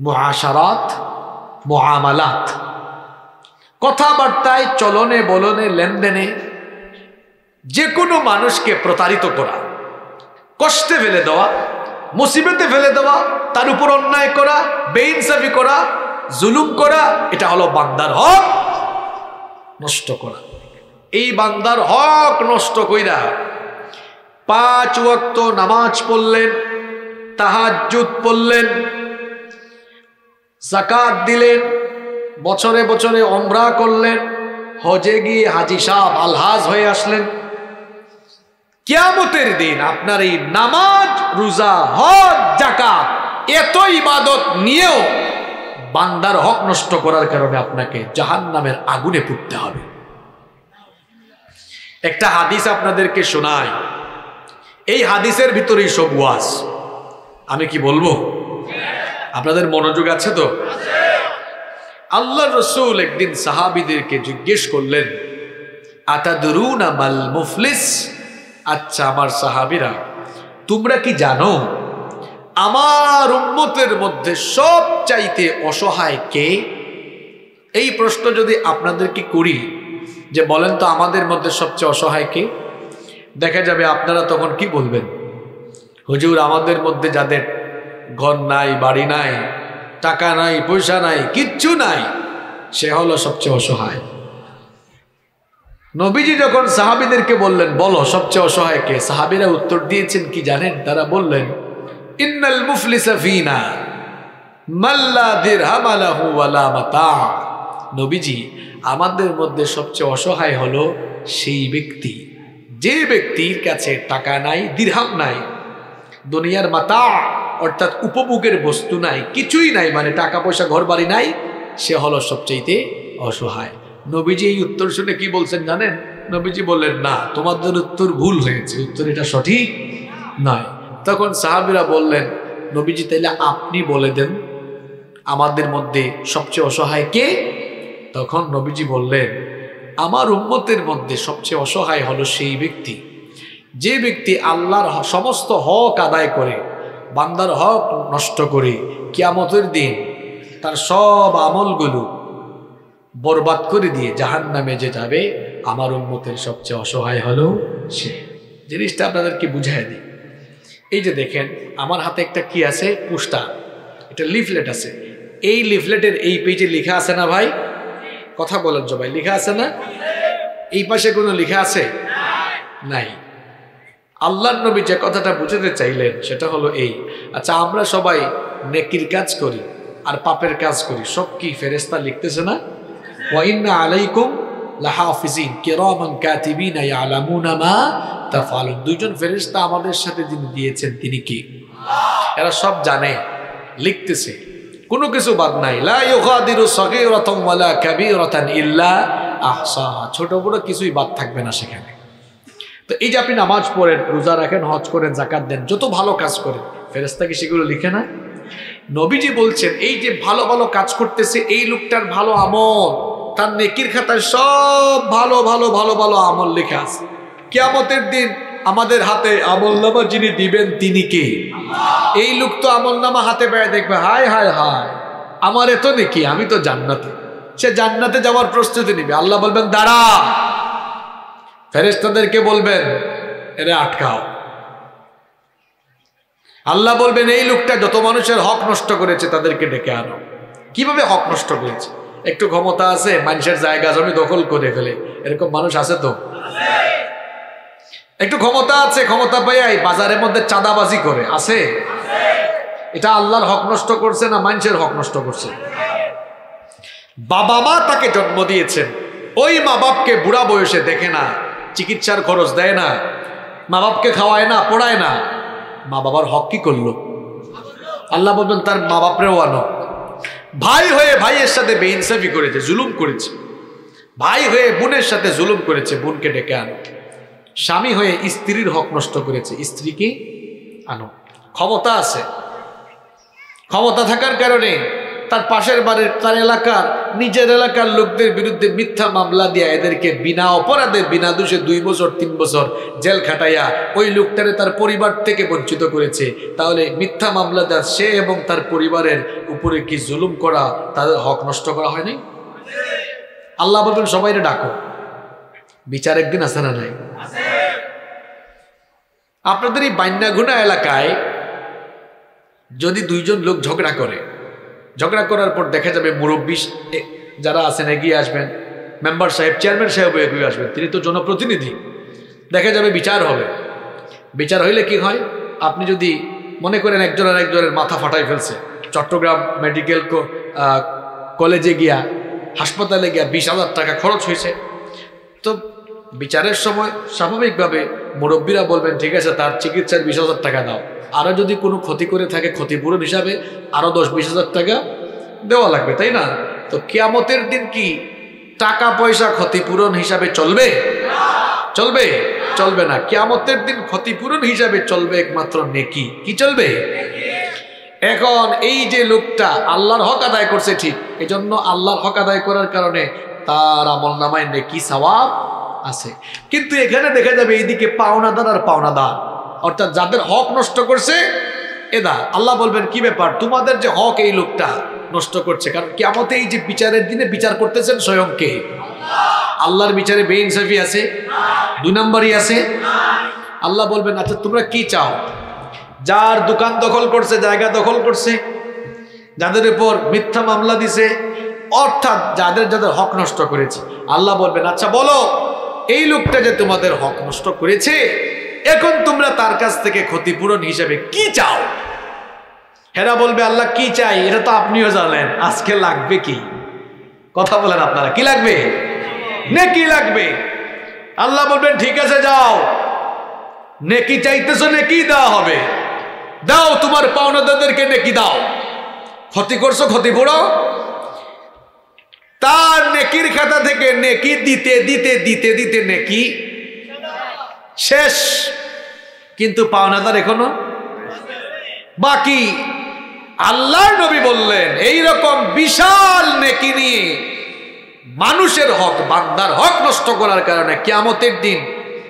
মহাসারাত মহামালাত। কথাবার্তায়, চলনে, বলনে, লেনদেনে যে কোনো মানুষকে প্রতারিত করা, কষ্টে ফেলে দেওয়া, মুসিবতে ফেলে দেওয়া, তার উপর অন্যায় করা, বেইনসাফি করা, জুলুম করা, এটা হলো বান্দার হক নষ্ট করা। এই বান্দার হক নষ্ট কইরা পাঁচ ওয়াক্ত নামাজ পড়লেন তাহাজুদ পড়লেন জাকাত দিলেন, বছরে বছরে অমরা করলেন, হজে গিয়ে হাজি সাহ আলহাজ হয়ে আসলেন। কিয়ামতের দিন আপনার এই নামাজ, রোজা, হজ জাকাত এত ইবাদত নিয়েও বান্দার হক নষ্ট করার কারণে আপনাকে জাহান নামের আগুনে পুড়তে হবে। একটা হাদিস আপনাদেরকে শোনায় এই হাদিসের ভিতরেই সব আমি কি বলব? আপনাদের মনোযোগ আছে তো? আল্লাহ রসুল একদিন সাহাবিদেরকে জিজ্ঞেস করলেন, আতাদরুন আমাল মুফলিস? আচ্ছা আমার সাহাবিরা, তোমরা কি জানো, আমার উন্মতের মধ্যে সব চাইতে অসহায় কে? এই প্রশ্ন যদি আপনাদেরকে করি, যে বলেন তো আমাদের মধ্যে সবচেয়ে অসহায় কে? দেখা যাবে আপনারা তখন কি বলবেন? হুজুর, আমাদের মধ্যে যাদের ঘর নাই, বাড়ি নাই, টাকা নাই, পয়সা নাই, কিচ্ছু নাই, সে হলো সবচেয়ে অসহায়। নবীজি যখন সাহাবিদেরকে বললেন, বলো সবচেয়ে অসহায় কে? সাহাবিরা উত্তর দিয়েছেন, কি জানেন? তারা বললেন, ইন্নাল মুফলিসা ফিনা মাল্লা দিরহাম আলাহু ওয়ালা মাতা। নবীজি, আমাদের মধ্যে সবচেয়ে অসহায় হলো সেই ব্যক্তি। যে ব্যক্তির কাছে টাকা নাই, দিরহাম নাই দুনিয়ার মাতা, অর্থাৎ উপভোগের বস্তু নাই, কিছুই নাই মানে টাকা পয়সা ঘর বাড়ি নাই, সে হলো সবচাইতে অসহায়। নবীজি এই উত্তর শুনে কি বলছেন জানেন? নবীজি বললেন, না, তোমাদের উত্তর ভুল হয়েছে, উত্তর এটা সঠিক নয়। তখন সাহাবিরা বললেন, নবীজি, তাইলে আপনি বলে দেন, আমাদের মধ্যে সবচেয়ে অসহায় কে? তখন নবীজি বললেন, আমার উম্মতের মধ্যে সবচেয়ে অসহায় হলো সেই ব্যক্তি। যে ব্যক্তি আল্লাহর সমস্ত হক আদায় করে, বান্দার হক নষ্ট করে, কিয়ামতের দিন তার সব আমলগুলো বরবাদ করে দিয়ে জাহান নামে যে যাবে, আমার উন্মতের সবচেয়ে অসহায় হলো সে। জিনিসটা আপনাদেরকে বুঝাই দিই। এই যে দেখেন, আমার হাতে একটা কি আছে? পোস্টার। এটা লিফলেট আছে। এই লিফলেটের এই পেজে লেখা আছে না ভাই? কথা বলার জবাই লেখা আছে না? এই পাশে কোনো লেখা আছে? নাই। আল্লাহর নবী যে কথাটা বুঝাতে চাইলেন, সেটা হলো এই আচ্ছা আমরা সবাই নেকির কাজ করি আর পাপের কাজ করি, সব কি ফেরেস্তা লিখতেছে না? ওয়াইন্না আলাইকুম লাহাফিজিন, কিরামান কাতিবিনা ইয়ালামুনা মা তাফআলুন। দুইজন ফেরেশতা আমাদের সাথে যিনি দিয়েছেন, তিনি কি? এরা সব জানে, লিখতেছে। কোনো কিছু বাদ নাই। লা ইউগাদিরু সগীরাতান ওয়ালা কাবীরাতান ইল্লা আহসাহা। ছোট বড় কিছুই বাদ থাকবে না সেখানে। তো এই যে আপনি নামাজ পড়েন, রোজা রাখেন, হজ করেন জাকাত দেন, যত ভালো কাজ করেন ফেরেস্তা কি সেগুলো লিখে না নবীজি বলছেন, এই যে ভালো ভালো কাজ করতেছে, এই লোকটার ভালো আমল, তার নেকির খাতায় সব ভালো ভালো ভালো ভালো আমল লেখা আছে। কেয়ামতের দিন আমাদের হাতে আমল নামা যিনি দিবেন, তিনি কে? এই লোক তো আমল নামা হাতে পেয়ে দেখবে, হায় হায় হায়, আমার এত নেকি, আমি তো জান্নাতে। সে জান্নাতে যাওয়ার প্রস্তুতি নিবে। আল্লাহ বলবেন, দাঁড়া ফেরেস্তাদেরকে বলবেন, এরে আটকাও। আল্লাহ বলবেন, এই লোকটা যত মানুষের হক নষ্ট করেছে তাদেরকে ডেকে আনো। কীভাবে হক নষ্ট করেছে? একটু ক্ষমতা আছে, মানুষের জায়গা জমি দখল করে ফেলে। এরকম মানুষ আছে তো? একটু ক্ষমতা আছে, ক্ষমতা পাই বাজারের মধ্যে চাঁদাবাজি করে। আছে? এটা আল্লাহর হক নষ্ট করছে না মানুষের হক নষ্ট করছে? বাবা মা তাকে জন্ম দিয়েছেন। ওই মা বাপকে বুড়া বয়সে দেখে না। চিকিৎসার খরচ দেয় না মা বাপকে খাওয়ায় না, পড়ায় না। মা বাবার হক কি করল? আল্লাহ বলবেন, তার মা বাপরেও আনো। ভাই হয়ে ভাইয়ের সাথে বেইনসাফি করেছে, জুলুম করেছে। ভাই হয়ে বোনের সাথে জুলুম করেছে, বোনকে ডেকে আনো। স্বামী হয়ে স্ত্রীর হক নষ্ট করেছে, স্ত্রীকে আনো। ক্ষমতা আছে। ক্ষমতা থাকার কারণে তার পাশের বাড়ির তার এলাকার, নিজের এলাকার লোকদের বিরুদ্ধে মিথ্যা মামলা দিয়া এদেরকে বিনা অপরাধে, বিনা দোষে দুই বছর, তিন বছর জেল খাটাইয়া ওই লোকটারে তার পরিবার থেকে বঞ্চিত করেছে। তাহলে মিথ্যা মামলা দেওয়া, সে এবং তার পরিবারের উপরে কি জুলুম করা তাদের হক নষ্ট করা হয়নি? আল্লাহ বলবেন সবাই ডাকো। বিচার একদিন আসে না নাই? আপনাদের এই বান্যাঘুনা এলাকায় যদি দুইজন লোক ঝগড়া করে ঝগড়া করার পর দেখা যাবে মুরব্বী যারা আছেন এগিয়ে আসবেন, মেম্বার সাহেব, চেয়ারম্যান সাহেব এগিয়ে আসবেন, তিনি তো জনপ্রতিনিধি। দেখা যাবে বিচার হবে। বিচার হইলে কি হয়? আপনি যদি মনে করেন একজন আর একজনের মাথা ফাটাই ফেলছে, চট্টগ্রাম মেডিকেল কলেজে গিয়া, হাসপাতালে গিয়া বিশ হাজার টাকা খরচ হয়েছে। তো বিচারের সময় স্বাভাবিকভাবে মুরব্বীরা বলবেন, ঠিক আছে, তার চিকিৎসার বিশ হাজার টাকা দাও। আরও যদি কোনো ক্ষতি করে থাকে, ক্ষতিপূরণ হিসাবে আরও দশ বিশ হাজার টাকা দেওয়া লাগবে, তাই না? তো কেয়ামতের দিন কি টাকা পয়সা ক্ষতিপূরণ হিসাবে চলবে? চলবে চলবে না। কেয়ামতের দিন ক্ষতিপূরণ হিসাবে চলবে একমাত্র নেকি। কি চলবে? এখন এই যে লোকটা আল্লাহর হক আদায় করছে ঠিক, এজন্য আল্লাহর হক আদায় করার কারণে তার আমল নামায় নেকি সওয়াব আছে। কিন্তু এখানে দেখা যাবে এইদিকে পাওনাদার আর পাওনাদার। অর্থাৎ যাদের হক নষ্ট করছে এদা আল্লাহ বলবেন, কি ব্যাপার? তোমাদের যে হক, এই লোকটা নষ্ট করছে। কারণ কেমতে এই যে বিচারের দিনে বিচার করতেছেন স্বয়ংকে আল্লাহর বিচারে বেইনসাফি আছে, দুই নম্বরই আছে। আল্লাহ বলবেন আচ্ছা তোমরা কি চাও? যার দোকান দখল করছে, জায়গা দখল করছে, যাদের উপর মিথ্যা মামলা দিছে, অর্থাৎ যাদের যাদের হক নষ্ট করেছে। আল্লাহ বলবেন আচ্ছা বলো, এই লোকটা যে তোমাদের হক নষ্ট করেছে এখন তোমরা তার কাছ থেকে ক্ষতিপূরণ হিসেবে কি চাও? হেরা বলবে, আল্লাহ কি চাই? এটা তো আপনিও জানেন। আজকে লাগবে কি? কথা বলেন আপনারা। কি লাগবে? নেকি লাগবে। আল্লাহ বলবেন, ঠিক আছে, যাও। নেকি চাইতেছো, নেকি দেওয়া হবে। দাও, তোমার পাওনাদারদেরকে নেকি দাও। ক্ষতি করছ, ক্ষতি করো। তার নেকির খাতা থেকে নেকি দিতে দিতে দিতে দিতে নেকি শেষ। কিন্তু পাওনাদার এখনও বাকি। আল্লাহ নবী বললেন এই রকম বিশাল নেকি নিয়ে মানুষের হক, বান্দার হক নষ্ট করার কারণে কেয়ামতের দিন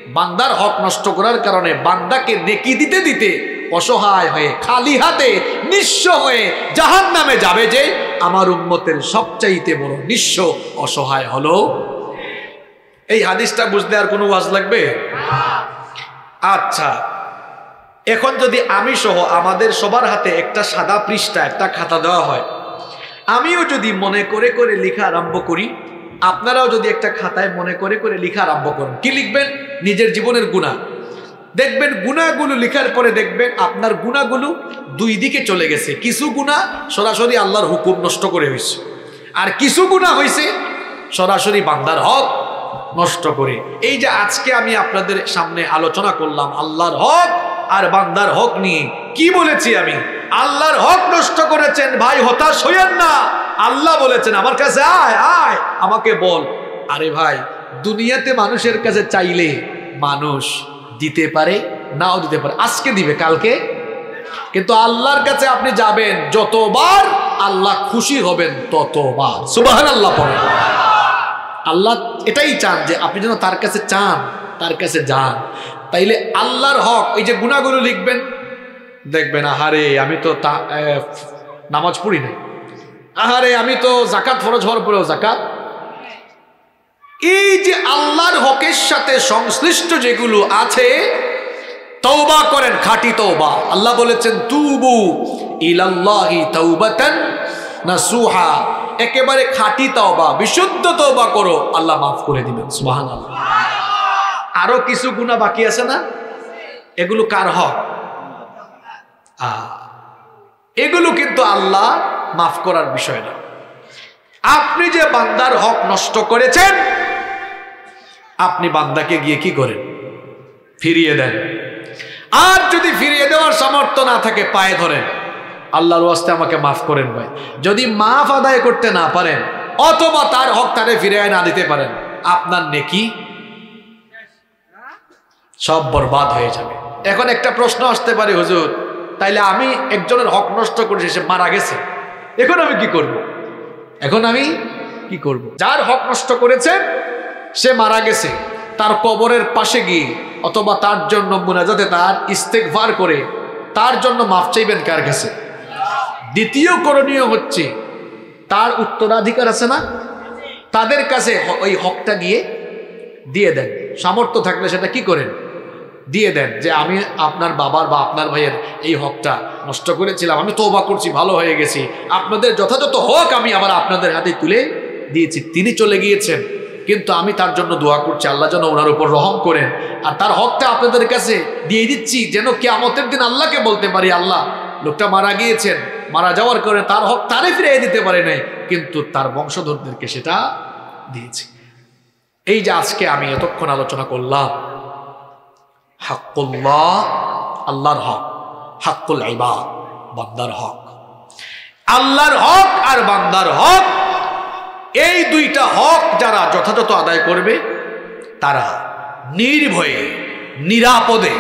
বান্দার হক নষ্ট করার কারণে বান্দাকে নেকি দিতে দিতে অসহায় হয়ে, খালি হাতে নিঃস্ব হয়ে জাহান নামে যাবে যে আমার উন্মতের সবচাইতে বড় নিঃস্ব অসহায় হলো এই হাদিসটা বুঝতে আর কোনো ওয়াজ লাগবে? আচ্ছা। এখন যদি আমি সহ আমাদের সবার হাতে একটা সাদা পৃষ্ঠা, একটা খাতা দেওয়া হয়, আমিও যদি মনে করে করে লেখা আরম্ভ করি, আপনারাও যদি একটা খাতায় মনে করে করে লিখা আরম্ভ করেন, কি লিখবেন? নিজের জীবনের গুণা। দেখবেন গুণাগুলো লিখার পরে দেখবেন আপনার গুণাগুলো দুই দিকে চলে গেছে। কিছু গুণা সরাসরি আল্লাহর হুকুম নষ্ট করে হয়েছে আর কিছু গুণা হয়েছে সরাসরি বান্দার হক। নষ্ট করে। এই যে আজকে আমি আপনাদের সামনে আলোচনা করলাম, আল্লাহর হক আর বান্দার হক নিয়ে। কি বলেছি আমি? আল্লাহর হক নষ্ট করেছেন, ভাই, হতাশ হইয়েন না। আল্লাহ বলেছেন, আমার কাছে আয় আয়, আমাকে বল। আরে ভাই, দুনিয়াতে মানুষের কাছে চাইলে মানুষ দিতে পারে, নাও দিতে পারে। আজকে দিবে, কালকে? কিন্তু আল্লাহর কাছে আপনি যাবেন, যতবার আল্লাহ খুশি হবেন, ততবার। সুবাহান আল্লাহ পড়েন। আল্লাহ এটাই চান যে আপনি যেন তার কাছে চান, তার কাছে যান। তাইলে আল্লাহর হক, এই যে গুণাগুলো লিখবেন, দেখবেন, আহারে, আমি তো তা নামাজ পড়ি নাই। আহারে, আমি তো জাকাত ফরজ হওয়ার পরেও জাকাত এই যে আল্লাহর হকের সাথে সংশ্লিষ্ট যেগুলো আছে তৌবা করেন, খাঁটি তৌবা আল্লাহ বলেছেন, তুবু ইলাল্লাহি তাওবাতান নাসুহা। একেবারে খাঁটি তওবা, বিশুদ্ধ তওবা করো, আল্লাহ মাফ করে দিবেন, সুবহানাল্লাহ। আরও কিছু গুনাহ বাকি আছে না? এগুলো কার হক? এগুলো কিন্তু আল্লাহ মাফ করার বিষয় না। আপনি যে বান্দার হক নষ্ট করেছেন, আপনি বান্দাকে গিয়ে কি করেন? ফিরিয়ে দেন। আর যদি ফিরিয়ে দেওয়ার সামর্থ্য না থাকে, পায়ে ধরেন। আল্লাহর ওয়াস্তে আমাকে মাফ করেন ভাই যদি মাফ আদায় করতে না পারেন, অথবা তার হক তারে ফিরিয়ে না দিতে পারেন, আপনার নেকি সব বরবাদ হয়ে যাবে এখন একটা প্রশ্ন আসতে পারে, হুজুর, তাইলে আমি একজনের হক নষ্ট করেছি সে মারা গেছে, এখন আমি কি করব। এখন আমি কি করব। যার হক নষ্ট করেছেন সে মারা গেছে, তার কবরের পাশে গিয়ে, অথবা তার জন্য মুনাজাতে তার ইস্তেকভার করে, তার জন্য মাফ চাইবেন কার কাছে দ্বিতীয় করণীয় হচ্ছে, তার উত্তরাধিকার আছে না? তাদের কাছে ওই হকটা গিয়ে দিয়ে দেন। সামর্থ্য থাকলে সেটা কি করেন? দিয়ে দেন যে, আমি আপনার বাবার বা আপনার ভাইয়ের এই হকটা নষ্ট করেছিলাম, আমি তৌবা করছি, ভালো হয়ে গেছি। আপনাদের যথাযথ হক আমি আবার আপনাদের হাতে তুলে দিয়েছি। তিনি চলে গিয়েছেন, কিন্তু আমি তার জন্য দোয়া করছি, আল্লাহ যেন ওনার উপর রহম করেন। আর তার হকটা আপনাদের কাছে দিয়ে দিচ্ছি, যেন কেয়ামতের দিন আল্লাহকে বলতে পারি, আল্লাহ, লোকটা মারা গিয়েছেন মারা যাওয়ার কারণে তার হক তারে ফিরিয়ে দিতে পারে নাই, কিন্তু তার বংশধরদেরকে সেটা দিয়েছে। এই যে আজকে আমি এতক্ষণ আলোচনা করলাম, হাক্কুল্লাহ আল্লাহর হক, হাক্কুল ইবাদ, বান্দার হক। আল্লাহর হক আর বান্দার হক, এই দুইটা হক যারা যথাযথ আদায় করবে, তারা নির্ভয়ে, নিরাপদে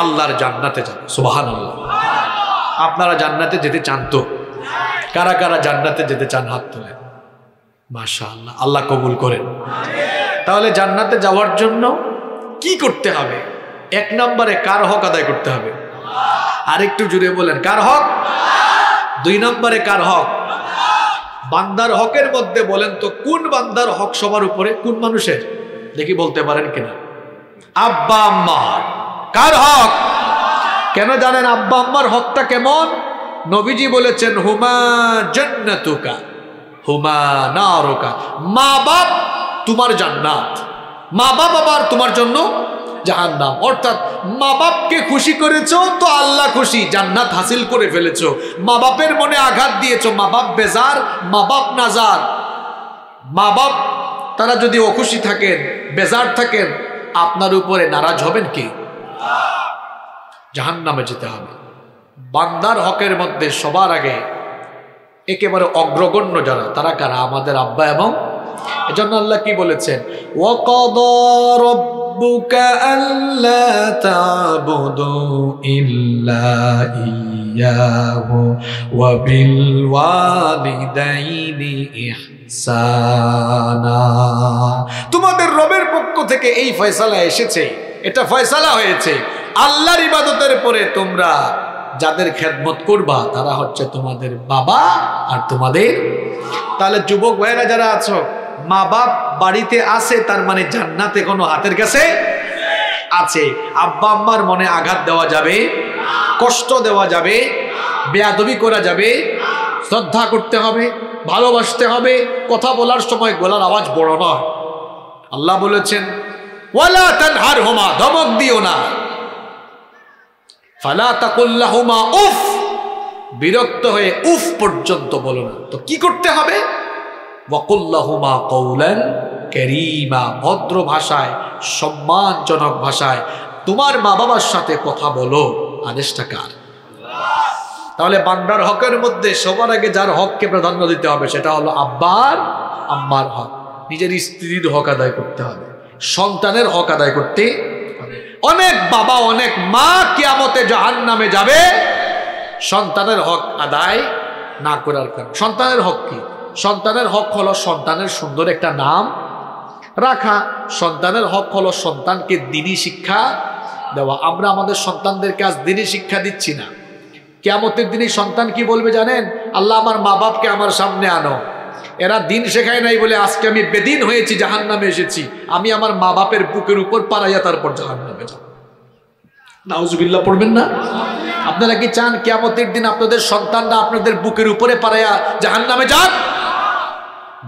আল্লাহর জান্নাতে যাবে। সুবাহান আপনারা জান্নাতে যেতে চান তো? কারা কারা জান্নাতে যেতে চান হাত তোলেন? মাশা আল্লাহ আল্লাহ কবুল করেন। তাহলে জান্নাতে যাওয়ার জন্য কি করতে হবে? এক নম্বরে কার হক আদায় করতে হবে? আরেকটু জুড়ে বলেন, কার হক? দুই নম্বরে কার হক? বান্দার হকের মধ্যে বলেন তো, কোন বান্দার হক সবার উপরে? কোন মানুষের? দেখি বলতে পারেন কিনা। আব্বা আম্মার কার হক? কেন জানেন আব্বা আম্মার হকটা কেমন? নবীজি বলেছেন, হুমা জান্নাতুকা, হুমা নারুকা। মা বাপ তোমার জান্নাত। মা বাপ আবার তোমার জন্য জাহান্নাম। অর্থাৎ মা বাপকে খুশি করেছ তো আল্লাহ খুশি, জান্নাত হাসিল করে ফেলেছো। মা বাপের মনে আঘাত দিয়েছ মা বাপ বেজার মা বাপ নাজার। মা বাপ তারা যদি অখুশি থাকেন, বেজার থাকেন, আপনার উপরে নারাজ হবেন কি? জাহান্নামে যেতে হবে। বান্দার হকের মধ্যে সবার আগে একেবারে অগ্রগণ্য যারা, তারা কারা? আমাদের আব্বা এবং এজন্য আল্লাহ কি বলেছেন? তোমাদের রবের পক্ষ থেকে এই ফয়সালা এসেছে। এটা ফয়সালা হয়েছে। আল্লাহর ইবাদতের পরে তোমরা যাদের খেদমত করবা, তারা হচ্ছে তোমাদের বাবা আর তোমাদের। তাহলে যুবক ভাইয়েরা যারা আছো, মা বাপ বাড়িতে আছে, তার মানে জান্নাতে কোনো হাতের কাছে আছে। আব্বা আম্মার মনে আঘাত দেওয়া যাবে, কষ্ট দেওয়া যাবে, বেয়াদবি করা যাবে, শ্রদ্ধা করতে হবে, ভালোবাসতে হবে, কথা বলার সময় গলার আওয়াজ বড় নয়। আল্লাহ বলেছেন, ওয়ালা তানহার হোমা ধমক দিও না। ফালা তাকুল্লাহুমা উফ! বিরক্ত হয়ে উফ পর্যন্ত বলো না। তো কি করতে হবে? ওয়াকুল্লাহুমা কৌলেন কেরিমা, ভদ্র ভাষায়, সম্মানজনক ভাষায় তোমার মা বাবার সাথে কথা বলো। আদেশটা কার? তাহলে বান্দার হকের মধ্যে সবার আগে যার হককে প্রাধান্য দিতে হবে সেটা হলো আব্বার, আম্মার হক। নিজের স্ত্রীর হক আদায় করতে হবে। সন্তানের হক আদায় করতে অনেক বাবা, অনেক মা কিয়ামতে জাহান নামে যাবে। সন্তানের হক আদায় না করার কারণ। সন্তানের হক কি? সন্তানের হক হলো সন্তানের সুন্দর একটা নাম রাখা। সন্তানের হক হলো সন্তানকে দিনী শিক্ষা দেওয়া। আমরা আমাদের সন্তানদেরকে আজ দিনী শিক্ষা দিচ্ছি না। কেমতের দিনই সন্তান কি বলবে জানেন? আল্লাহ আমার মা বাপকে আমার সামনে আনো। এরা দিন শেখায় নাই বলে আজকে আমি বেদিন হয়েছি জাহান নামে এসেছি। আমি আমার মা বাপের বুকের উপর পাড়াইয়া তারপর জাহান নামে যাব। নাউজুবিল্লাহ, পড়বেন না? আপনারা কি চান কেমতের দিন আপনাদের সন্তানরা আপনাদের বুকের উপরে পাড়াইয়া জাহান নামে যান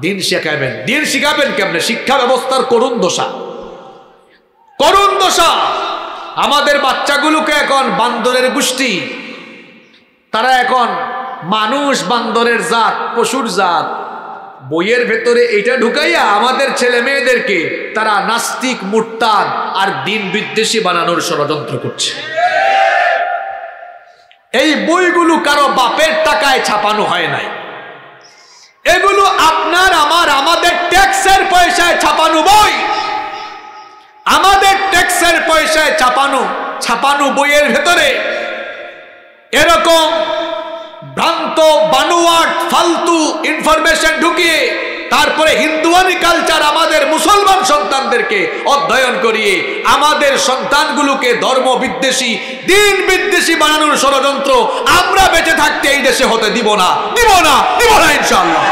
দিন শেখাবেন। দিন শিখাবেন কেমনে? শিক্ষা ব্যবস্থার করুণ দশা। করুণ দশা! আমাদের বাচ্চাগুলোকে এখন বান্দরের গোষ্ঠী। তারা এখন মানুষ বান্দরের জাত, পশুর জাত। বইয়ের ভেতরে এটা ঢুকাইয়া আমাদের ছেলে মেয়েদেরকে তারা নাস্তিক, মুরতাদ আর দিন বিদ্বেষী বানানোর ষড়যন্ত্র করছে। এই বইগুলো কারও বাপের টাকায় ছাপানো হয় নাই। এগুলো আপনার, আমার, আমাদের ট্যাক্সের পয়সায় ছাপানো বই। আমাদের ট্যাক্সের পয়সায় ছাপানো ছাপানো বইয়ের ভেতরে এরকম ভ্রান্ত, বানুয়াট, ফালতু ইনফরমেশন ঢুকিয়ে তারপরে হিন্দুয়ানি কালচার আমাদের মুসলমান সন্তানদেরকে অধ্যয়ন করিয়ে আমাদের সন্তানগুলোকে ধর্ম বিদ্বেষী, দিন বিদ্বেষী বানানোর ষড়যন্ত্র আমরা বেঁচে থাকতে এই দেশে হতে দিব না দিব না দিব না ইনশাল্লাহ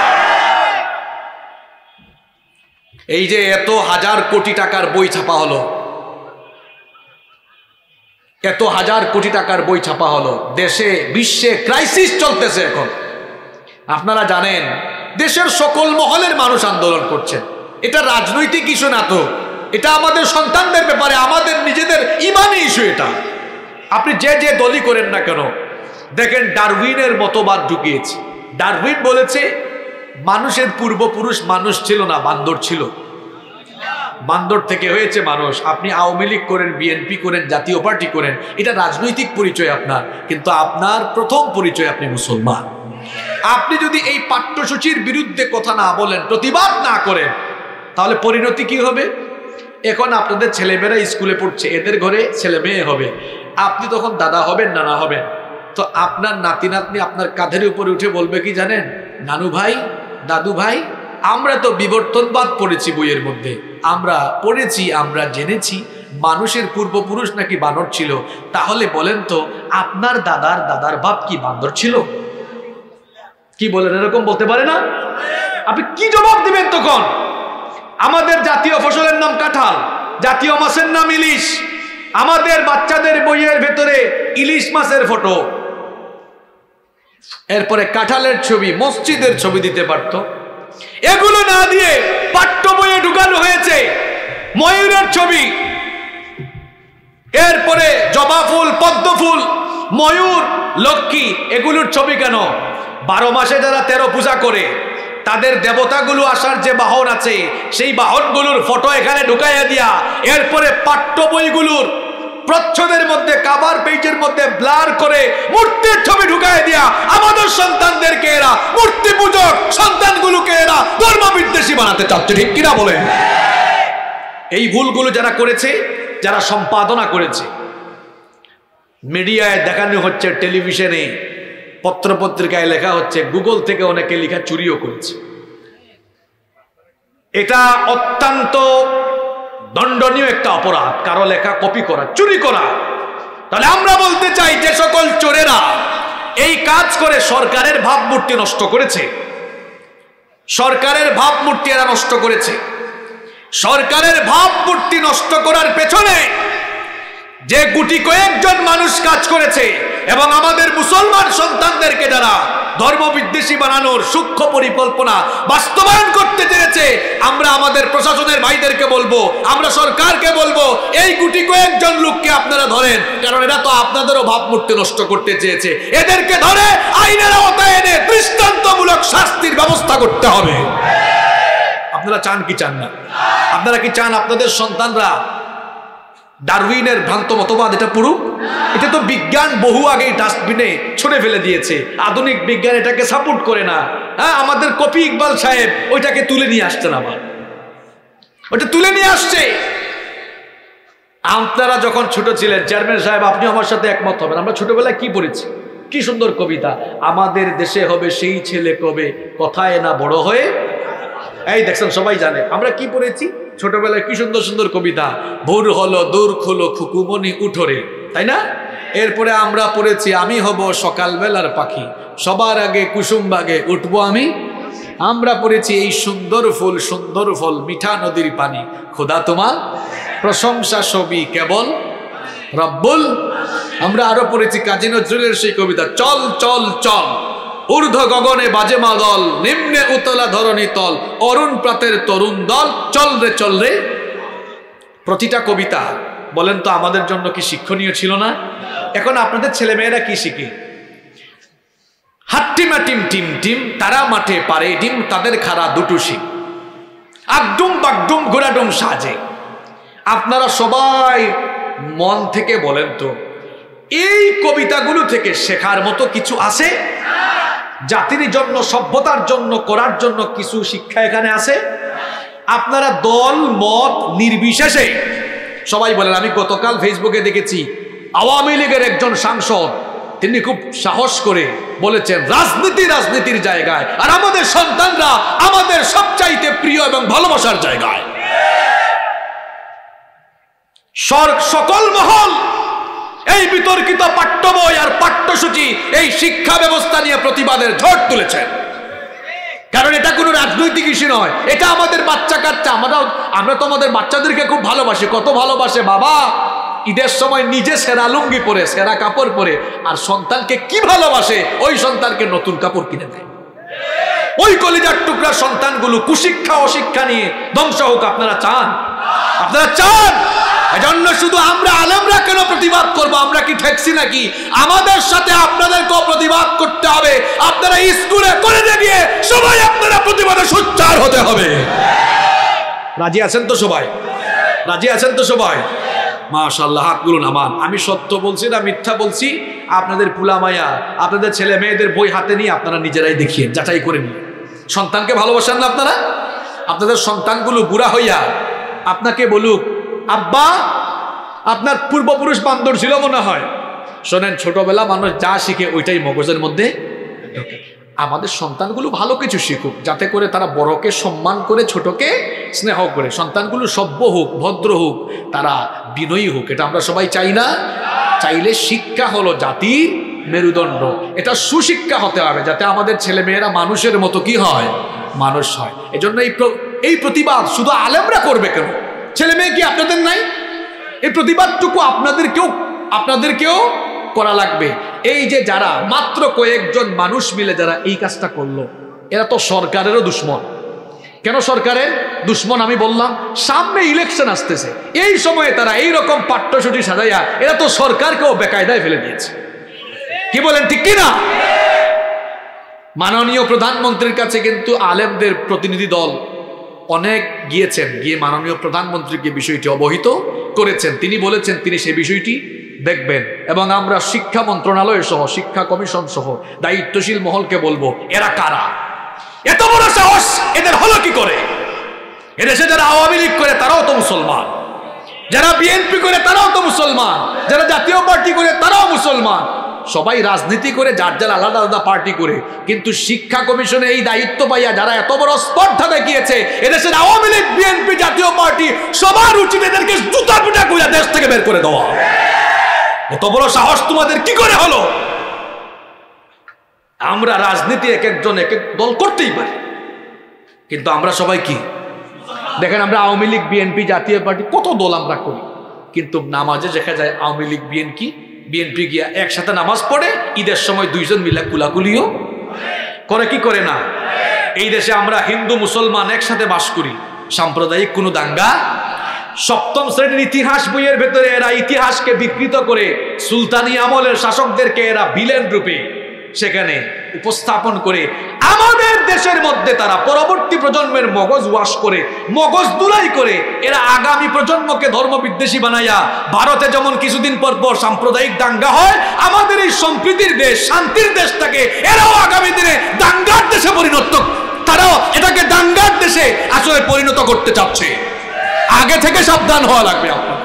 এই যে এত হাজার কোটি টাকার বই ছাপা হলো এত হাজার কোটি টাকার বই ছাপা হলো। দেশে, বিশ্বে ক্রাইসিস চলতেছে এখন। আপনারা জানেন, দেশের সকল মহলের মানুষ আন্দোলন করছেন এটা রাজনৈতিক ইস্যু না তো। এটা আমাদের সন্তানদের ব্যাপারে, আমাদের নিজেদের ইমানি ইস্যু এটা। আপনি যে যে দলই করেন না কেন, দেখেন ডারউইনের মতবাদ ঢুকিয়েছে ডারউইন বলেছে, মানুষের পূর্বপুরুষ মানুষ ছিল না, বান্দর ছিল। বান্দর থেকে হয়েছে মানুষ। আপনি আওয়ামী লীগ করেন, বিএনপি করেন, জাতীয় পার্টি করেন, এটা রাজনৈতিক পরিচয় আপনার, কিন্তু আপনার প্রথম পরিচয় আপনি মুসলমান। আপনি যদি এই পাঠ্যসূচির বিরুদ্ধে কথা না বলেন, প্রতিবাদ না করেন, তাহলে পরিণতি কি হবে? এখন আপনাদের ছেলেমেয়েরা স্কুলে পড়ছে, এদের ঘরে ছেলে মেয়ে হবে। আপনি তখন দাদা হবেন, নানা হবেন। তো আপনার নাতি নাতনি আপনার কাঁধের উপরে উঠে বলবে কি জানেন? নানু ভাই, দাদু ভাই আমরা তো বিবর্তনবাদ পড়েছি বইয়ের মধ্যে। আমরা পড়েছি, আমরা জেনেছি, মানুষের পূর্বপুরুষ নাকি বানর ছিল। তাহলে বলেন তো, আপনার দাদার দাদার বাপ কি বান্দর ছিল? কি বলেন, এরকম বলতে পারে না? আপনি কি জবাব দিবেন তখন? আমাদের জাতীয় ফসলের নাম কাঁঠাল, জাতীয় মাছের নাম ইলিশ। আমাদের বাচ্চাদের বইয়ের ভেতরে ইলিশ মাছের ফটো। এরপরে কাঁঠালের ছবি, মসজিদের ছবি দিতে পারতো। এগুলো না দিয়ে পাঠ্য বইয়ে ঢুকানো হয়েছে। ময়ূরের ছবি। এরপরে জবা ফুল, পদ্ম ফুল, ময়ূর, লক্ষ্মী, এগুলোর ছবি কেন? বারো মাসে যারা তেরো পূজা করে, তাদের দেবতাগুলো আসার যে বাহন আছে, সেই বাহনগুলোর ফটো এখানে ঢুকাইয়া দিয়া, এরপরে পাঠ্য বইগুলোর প্রচ্ছদের মধ্যে, কাবার পেজের মধ্যে ব্লার করে মূর্তির ছবি ঢুকায় দিয়া আমাদের সন্তানদেরকে এরা, মূর্তি পূজক সন্তানগুলোকে এরা ধর্ম বিদ্বেষী বানাতে চাচ্ছে, ঠিক কিনা বলে এই ভুলগুলো যারা করেছে, যারা সম্পাদনা করেছে, মিডিয়ায় দেখানো হচ্ছে, টেলিভিশনে পত্রপত্রিকায় লেখা হচ্ছে, গুগল থেকে অনেকে লেখা চুরিও করেছে। এটা অত্যন্ত দণ্ডনীয় একটা অপরাধ। কারও লেখা কপি করা, চুরি করা। তাহলে আমরা বলতে চাই যে সকল চোরেরা এই কাজ করে সরকারের ভাবমূর্তি নষ্ট করেছে। সরকারের ভাবমূর্তি এরা নষ্ট করেছে। সরকারের ভাবমূর্তি নষ্ট করার পেছনে যে গুটি কয়েকজন মানুষ কাজ করেছে এবং আমাদের মুসলমান সন্তানদেরকে যারা ধর্ম বিদ্বেষী বানানোর সূক্ষ্ম পরিকল্পনা বাস্তবায়ন করতে চেয়েছে। আমরা আমাদের প্রশাসনের ভাইদেরকে বলব, আমরা সরকারকে বলব, এই গুটি কয়েকজন লোককে আপনারা ধরেন, কারণ এরা তো আপনাদেরও ভাবমূর্তি নষ্ট করতে চেয়েছে। এদেরকে ধরে আইনের আওতায় এনে দৃষ্টান্তমূলক শাস্তির ব্যবস্থা করতে হবে। আপনারা চান কি চান না? আপনারা কি চান আপনাদের সন্তানরা ডারউইনের ভ্রান্ত মতবাদ, এটা পুরো এটা তো বিজ্ঞান বহু আগেই ডাস্টবিনে ছড়ে ফেলে দিয়েছে। আধুনিক বিজ্ঞান এটাকে সাপোর্ট করে না। হ্যাঁ আমাদের কপি ইকবাল সাহেব ওইটাকে তুলে নিয়ে আসছেন আবার। ওটা তুলে নিয়ে আসছে। আপনারা যখন ছোট ছিলেন, চেয়ারম্যান সাহেব আপনি আমার সাথে একমত হবেন। আমরা ছোটবেলায় কি পড়েছি? কি সুন্দর কবিতা। আমাদের দেশে হবে সেই ছেলে কবে? কথায় না বড় হয়ে? এই দেখছেন, সবাই জানে। আমরা কি পড়েছি? ছোটবেলায় কি সুন্দর সুন্দর কবিতা, ভোর হলো, দূর খোলো খুকুমনি উঠোরে তাই না? এরপরে আমরা পড়েছি, আমি হব সকালবেলার পাখি, সবার আগে কুসুম বাগে উঠবো আমি। আমরা পড়েছি, এই সুন্দর ফুল, সুন্দর ফল, মিঠা নদীর পানি, খোদা তোমার প্রশংসা ছবি কেবল রব্বুল আমরা আরও পড়েছি, কাজী নজরুলের সেই কবিতা, চল চল চল। ঊর্ধ্ব গগনে বাজে দল, নিম্নে উতলা ধরণী তল, অরুণ প্রাতের তরুণ দল, চল রে চল রে। প্রতিটা কবিতা, বলেন তো আমাদের জন্য কি শিক্ষণীয় ছিল না? এখন আপনাদের ছেলেমেয়েরা কি শিখে? হাট্টিমা টিম টিম টিম, তারা মাঠে পারে ডিম, তাদের খারা দুটো শিখ আগডুম বাগডুম ঘোরাডুম সাজে। আপনারা সবাই মন থেকে বলেন তো, এই কবিতাগুলো থেকে শেখার মতো কিছু আছে? জাতির জন্য, সভ্যতার জন্য, করার জন্য কিছু শিক্ষা এখানে আছে? আপনারা দল, মত নির্বিশেষে, সবাই বলেন, আমি গতকাল ফেসবুকে দেখেছি, আওয়ামী লীগের একজন সাংসদ, তিনি খুব সাহস করে বলেছেন, রাজনীতি রাজনীতির জায়গায়, আর আমাদের সন্তানরা আমাদের সবচাইতে প্রিয় এবং ভালোবাসার জায়গায়। সকল মহল এই বিতর্কিত পাঠ্য বই আর পাঠ্যসূচি এই শিক্ষা ব্যবস্থা নিয়ে প্রতিবাদের ঝড় তুলেছেন কারণ এটা কোনো রাজনৈতিক ইস্যু নয়। এটা আমাদের বাচ্চা কাচ্চা। আমরা আমরা তো আমাদের বাচ্চাদেরকে খুব ভালোবাসি। কত ভালোবাসে। বাবা, ঈদের সময় নিজে সেরা লুঙ্গি পরে, সেরা কাপড় পরে, আর সন্তানকে কি ভালোবাসে? ওই সন্তানকে নতুন কাপড় কিনে দেয়। ওই কলিজার টুকরা সন্তানগুলো কুশিক্ষা অশিক্ষা নিয়ে ধ্বংস হোক। আপনারা চান? আপনারা চান? এজন্য শুধু আমরা আলেমরা কেন প্রতিবাদ করব? আমরা কি ঠেকছি নাকি? আমাদের সাথে আপনাদেরকেও প্রতিবাদ করতে হবে। আপনারা স্কুলে করে গিয়ে সবাই আপনারা প্রতিবাদে সোচ্চার হতে হবে। রাজি আছেন তো সবাই? রাজি আছেন তো সবাই? মাশাল্লাহ হাতগুলো নামান আমি সত্য বলছি না মিথ্যা বলছি? আপনাদের পুলামায়া, আপনাদের ছেলে মেয়েদের বই হাতে নিয়ে আপনারা নিজেরাই দেখিয়ে, যাচাই করে নিন। সন্তানকে ভালোবাসেন না আপনারা? আপনাদের সন্তানগুলো বুড়া হইয়া আপনাকে বলুক আব্বা, আপনার পূর্বপুরুষ বান্দর ছিল মনে হয়। শোনেন, ছোটবেলা মানুষ যা শিখে ওইটাই মগজের মধ্যে আমাদের সন্তানগুলো ভালো কিছু শিখুক, যাতে করে তারা বড়কে সম্মান করে, ছোটকে স্নেহ করে। সন্তানগুলো সভ্য হোক, ভদ্র হোক, তারা বিনয়ী হোক, এটা আমরা সবাই চাই না। চাইলে শিক্ষা হলো জাতির মেরুদণ্ড। এটা সুশিক্ষা হতে হবে, যাতে আমাদের ছেলে মেয়েরা মানুষের মতো কি হয়? মানুষ হয়। এজন্য এই এই প্রতিবাদ শুধু আলেমরা করবে কেন? ছেলে মেয়ে কি আপনাদের নাই? এই প্রতিবাদটুকু আপনাদেরকেও আপনাদেরকেও করা লাগবে। এই যে যারা মাত্র কয়েকজন মানুষ মিলে যারা এই কাজটা করল, এরা তো সরকারেরও দুশ্মন। কেন সরকারের? দুশ্মন আমি বললাম, সামনে ইলেকশন আসতেছে। এই সময়ে তারা এই রকম পাঠ্যসূচি সাজাইয়া, এরা তো সরকারকেও বেকায়দায় ফেলে দিয়েছে। কি বলেন, ঠিক কিনা? মাননীয় প্রধানমন্ত্রীর কাছে কিন্তু আলেমদের প্রতিনিধি দল অনেক গিয়েছেন, গিয়ে মাননীয় প্রধানমন্ত্রীকে বিষয়টি অবহিত করেছেন। তিনি বলেছেন, তিনি সে বিষয়টি দেখবেন। এবং আমরা শিক্ষা মন্ত্রণালয় সহ, শিক্ষা কমিশন সহ, দায়িত্বশীল মহলকে বলব, এরা কারা? এত বড় সাহস এদের হলো কি করে? এদেশে যারা আওয়ামী লীগ করে, তারাও তো মুসলমান। যারা বিএনপি করে, তারাও তো মুসলমান। যারা জাতীয় পার্টি করে, তারাও মুসলমান। সবাই রাজনীতি করে, যার যার আলাদা আলাদা পার্টি করে। কিন্তু শিক্ষা কমিশনে এই দায়িত্ব পাইয়া যারা এত বড় স্পর্ধা দেখিয়েছে, এদেশের আওয়ামী লীগ, বিএনপি জাতীয় পার্টি, সবার উচিত এদেরকে জুতা পিটা করে দেশ থেকে বের করে দেওয়া। এত বড় সাহস তোমাদের, কি করে হলো? আমরা রাজনীতি এক একজন এক এক দল করতেই পারি। কিন্তু আমরা সবাই কি? দেখেন আমরা আওয়ামী লীগ, বিএনপি জাতীয় পার্টি, কত দল আমরা করি। কিন্তু নামাজে দেখা যায় আওয়ামী লীগ বিএনপি বিএনপি গিয়া একসাথে নামাজ পড়ে, ঈদের সময় দুইজন মিলে কুলাকুলিও করে, কি করে না? এই দেশে আমরা হিন্দু, মুসলমান একসাথে বাস করি। সাম্প্রদায়িক কোনো দাঙ্গা? সপ্তম শ্রেণির ইতিহাস বইয়ের ভেতরে এরা ইতিহাসকে বিকৃত করে সুলতানি আমলের শাসকদেরকে এরা বিলেন রূপে সেখানে উপস্থাপন করে আমাদের দেশের মধ্যে তারা পরবর্তী প্রজন্মের মগজ ওয়াশ করে, মগজ দুলাই করে, এরা আগামী প্রজন্মকে ধর্ম বিদ্বেষী বানাইয়া, ভারতে যেমন কিছুদিন পর পর সাম্প্রদায়িক দাঙ্গা হয়, আমাদের এই সম্প্রীতির দেশ, শান্তির দেশটাকে এরাও আগামী দিনে দাঙ্গার দেশে পরিণত তারাও এটাকে দাঙ্গার দেশে আসলে পরিণত করতে চাচ্ছে। আগে থেকে সাবধান হওয়া লাগবে আপনার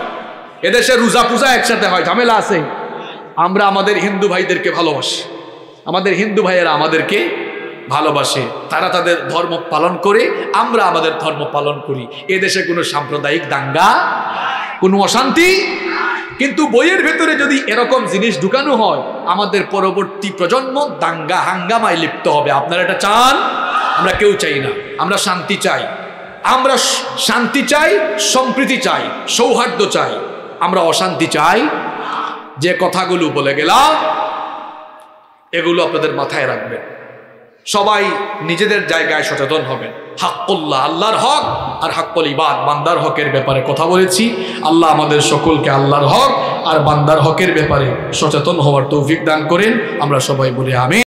এদেশে রোজা পূজা একসাথে হয়, ঝামেলা আছে। আমরা আমাদের হিন্দু ভাইদেরকে ভালোবাসি। আমাদের হিন্দু ভাইয়েরা আমাদেরকে ভালোবাসে। তারা তাদের ধর্ম পালন করে, আমরা আমাদের ধর্ম পালন করি। এদেশে কোনো সাম্প্রদায়িক দাঙ্গা, কোনো অশান্তি, কিন্তু বইয়ের ভেতরে যদি এরকম জিনিস ঢুকানো হয়, আমাদের পরবর্তী প্রজন্ম দাঙ্গা হাঙ্গামায় লিপ্ত হবে। আপনারা এটা চান? আমরা কেউ চাই না। আমরা শান্তি চাই। আমরা শান্তি চাই, সম্প্রীতি চাই, সৌহার্দ্য চাই। আমরা অশান্তি চাই। যে কথাগুলো বলে গেলাম এগুলো আপনাদের মাথায় রাখবেন। সবাই নিজেদের জায়গায় সচেতন হবেন। হাক্কুল্লাহ, আল্লাহর হক আর হাক্কুল ইবাদ। বান্দার হকের ব্যাপারে কথা বলেছি। আল্লাহ আমাদের সকলকে আল্লাহর হক আর বান্দার হকের ব্যাপারে সচেতন হওয়ার তৌফিক দান করেন। আমরা সবাই বলি আমি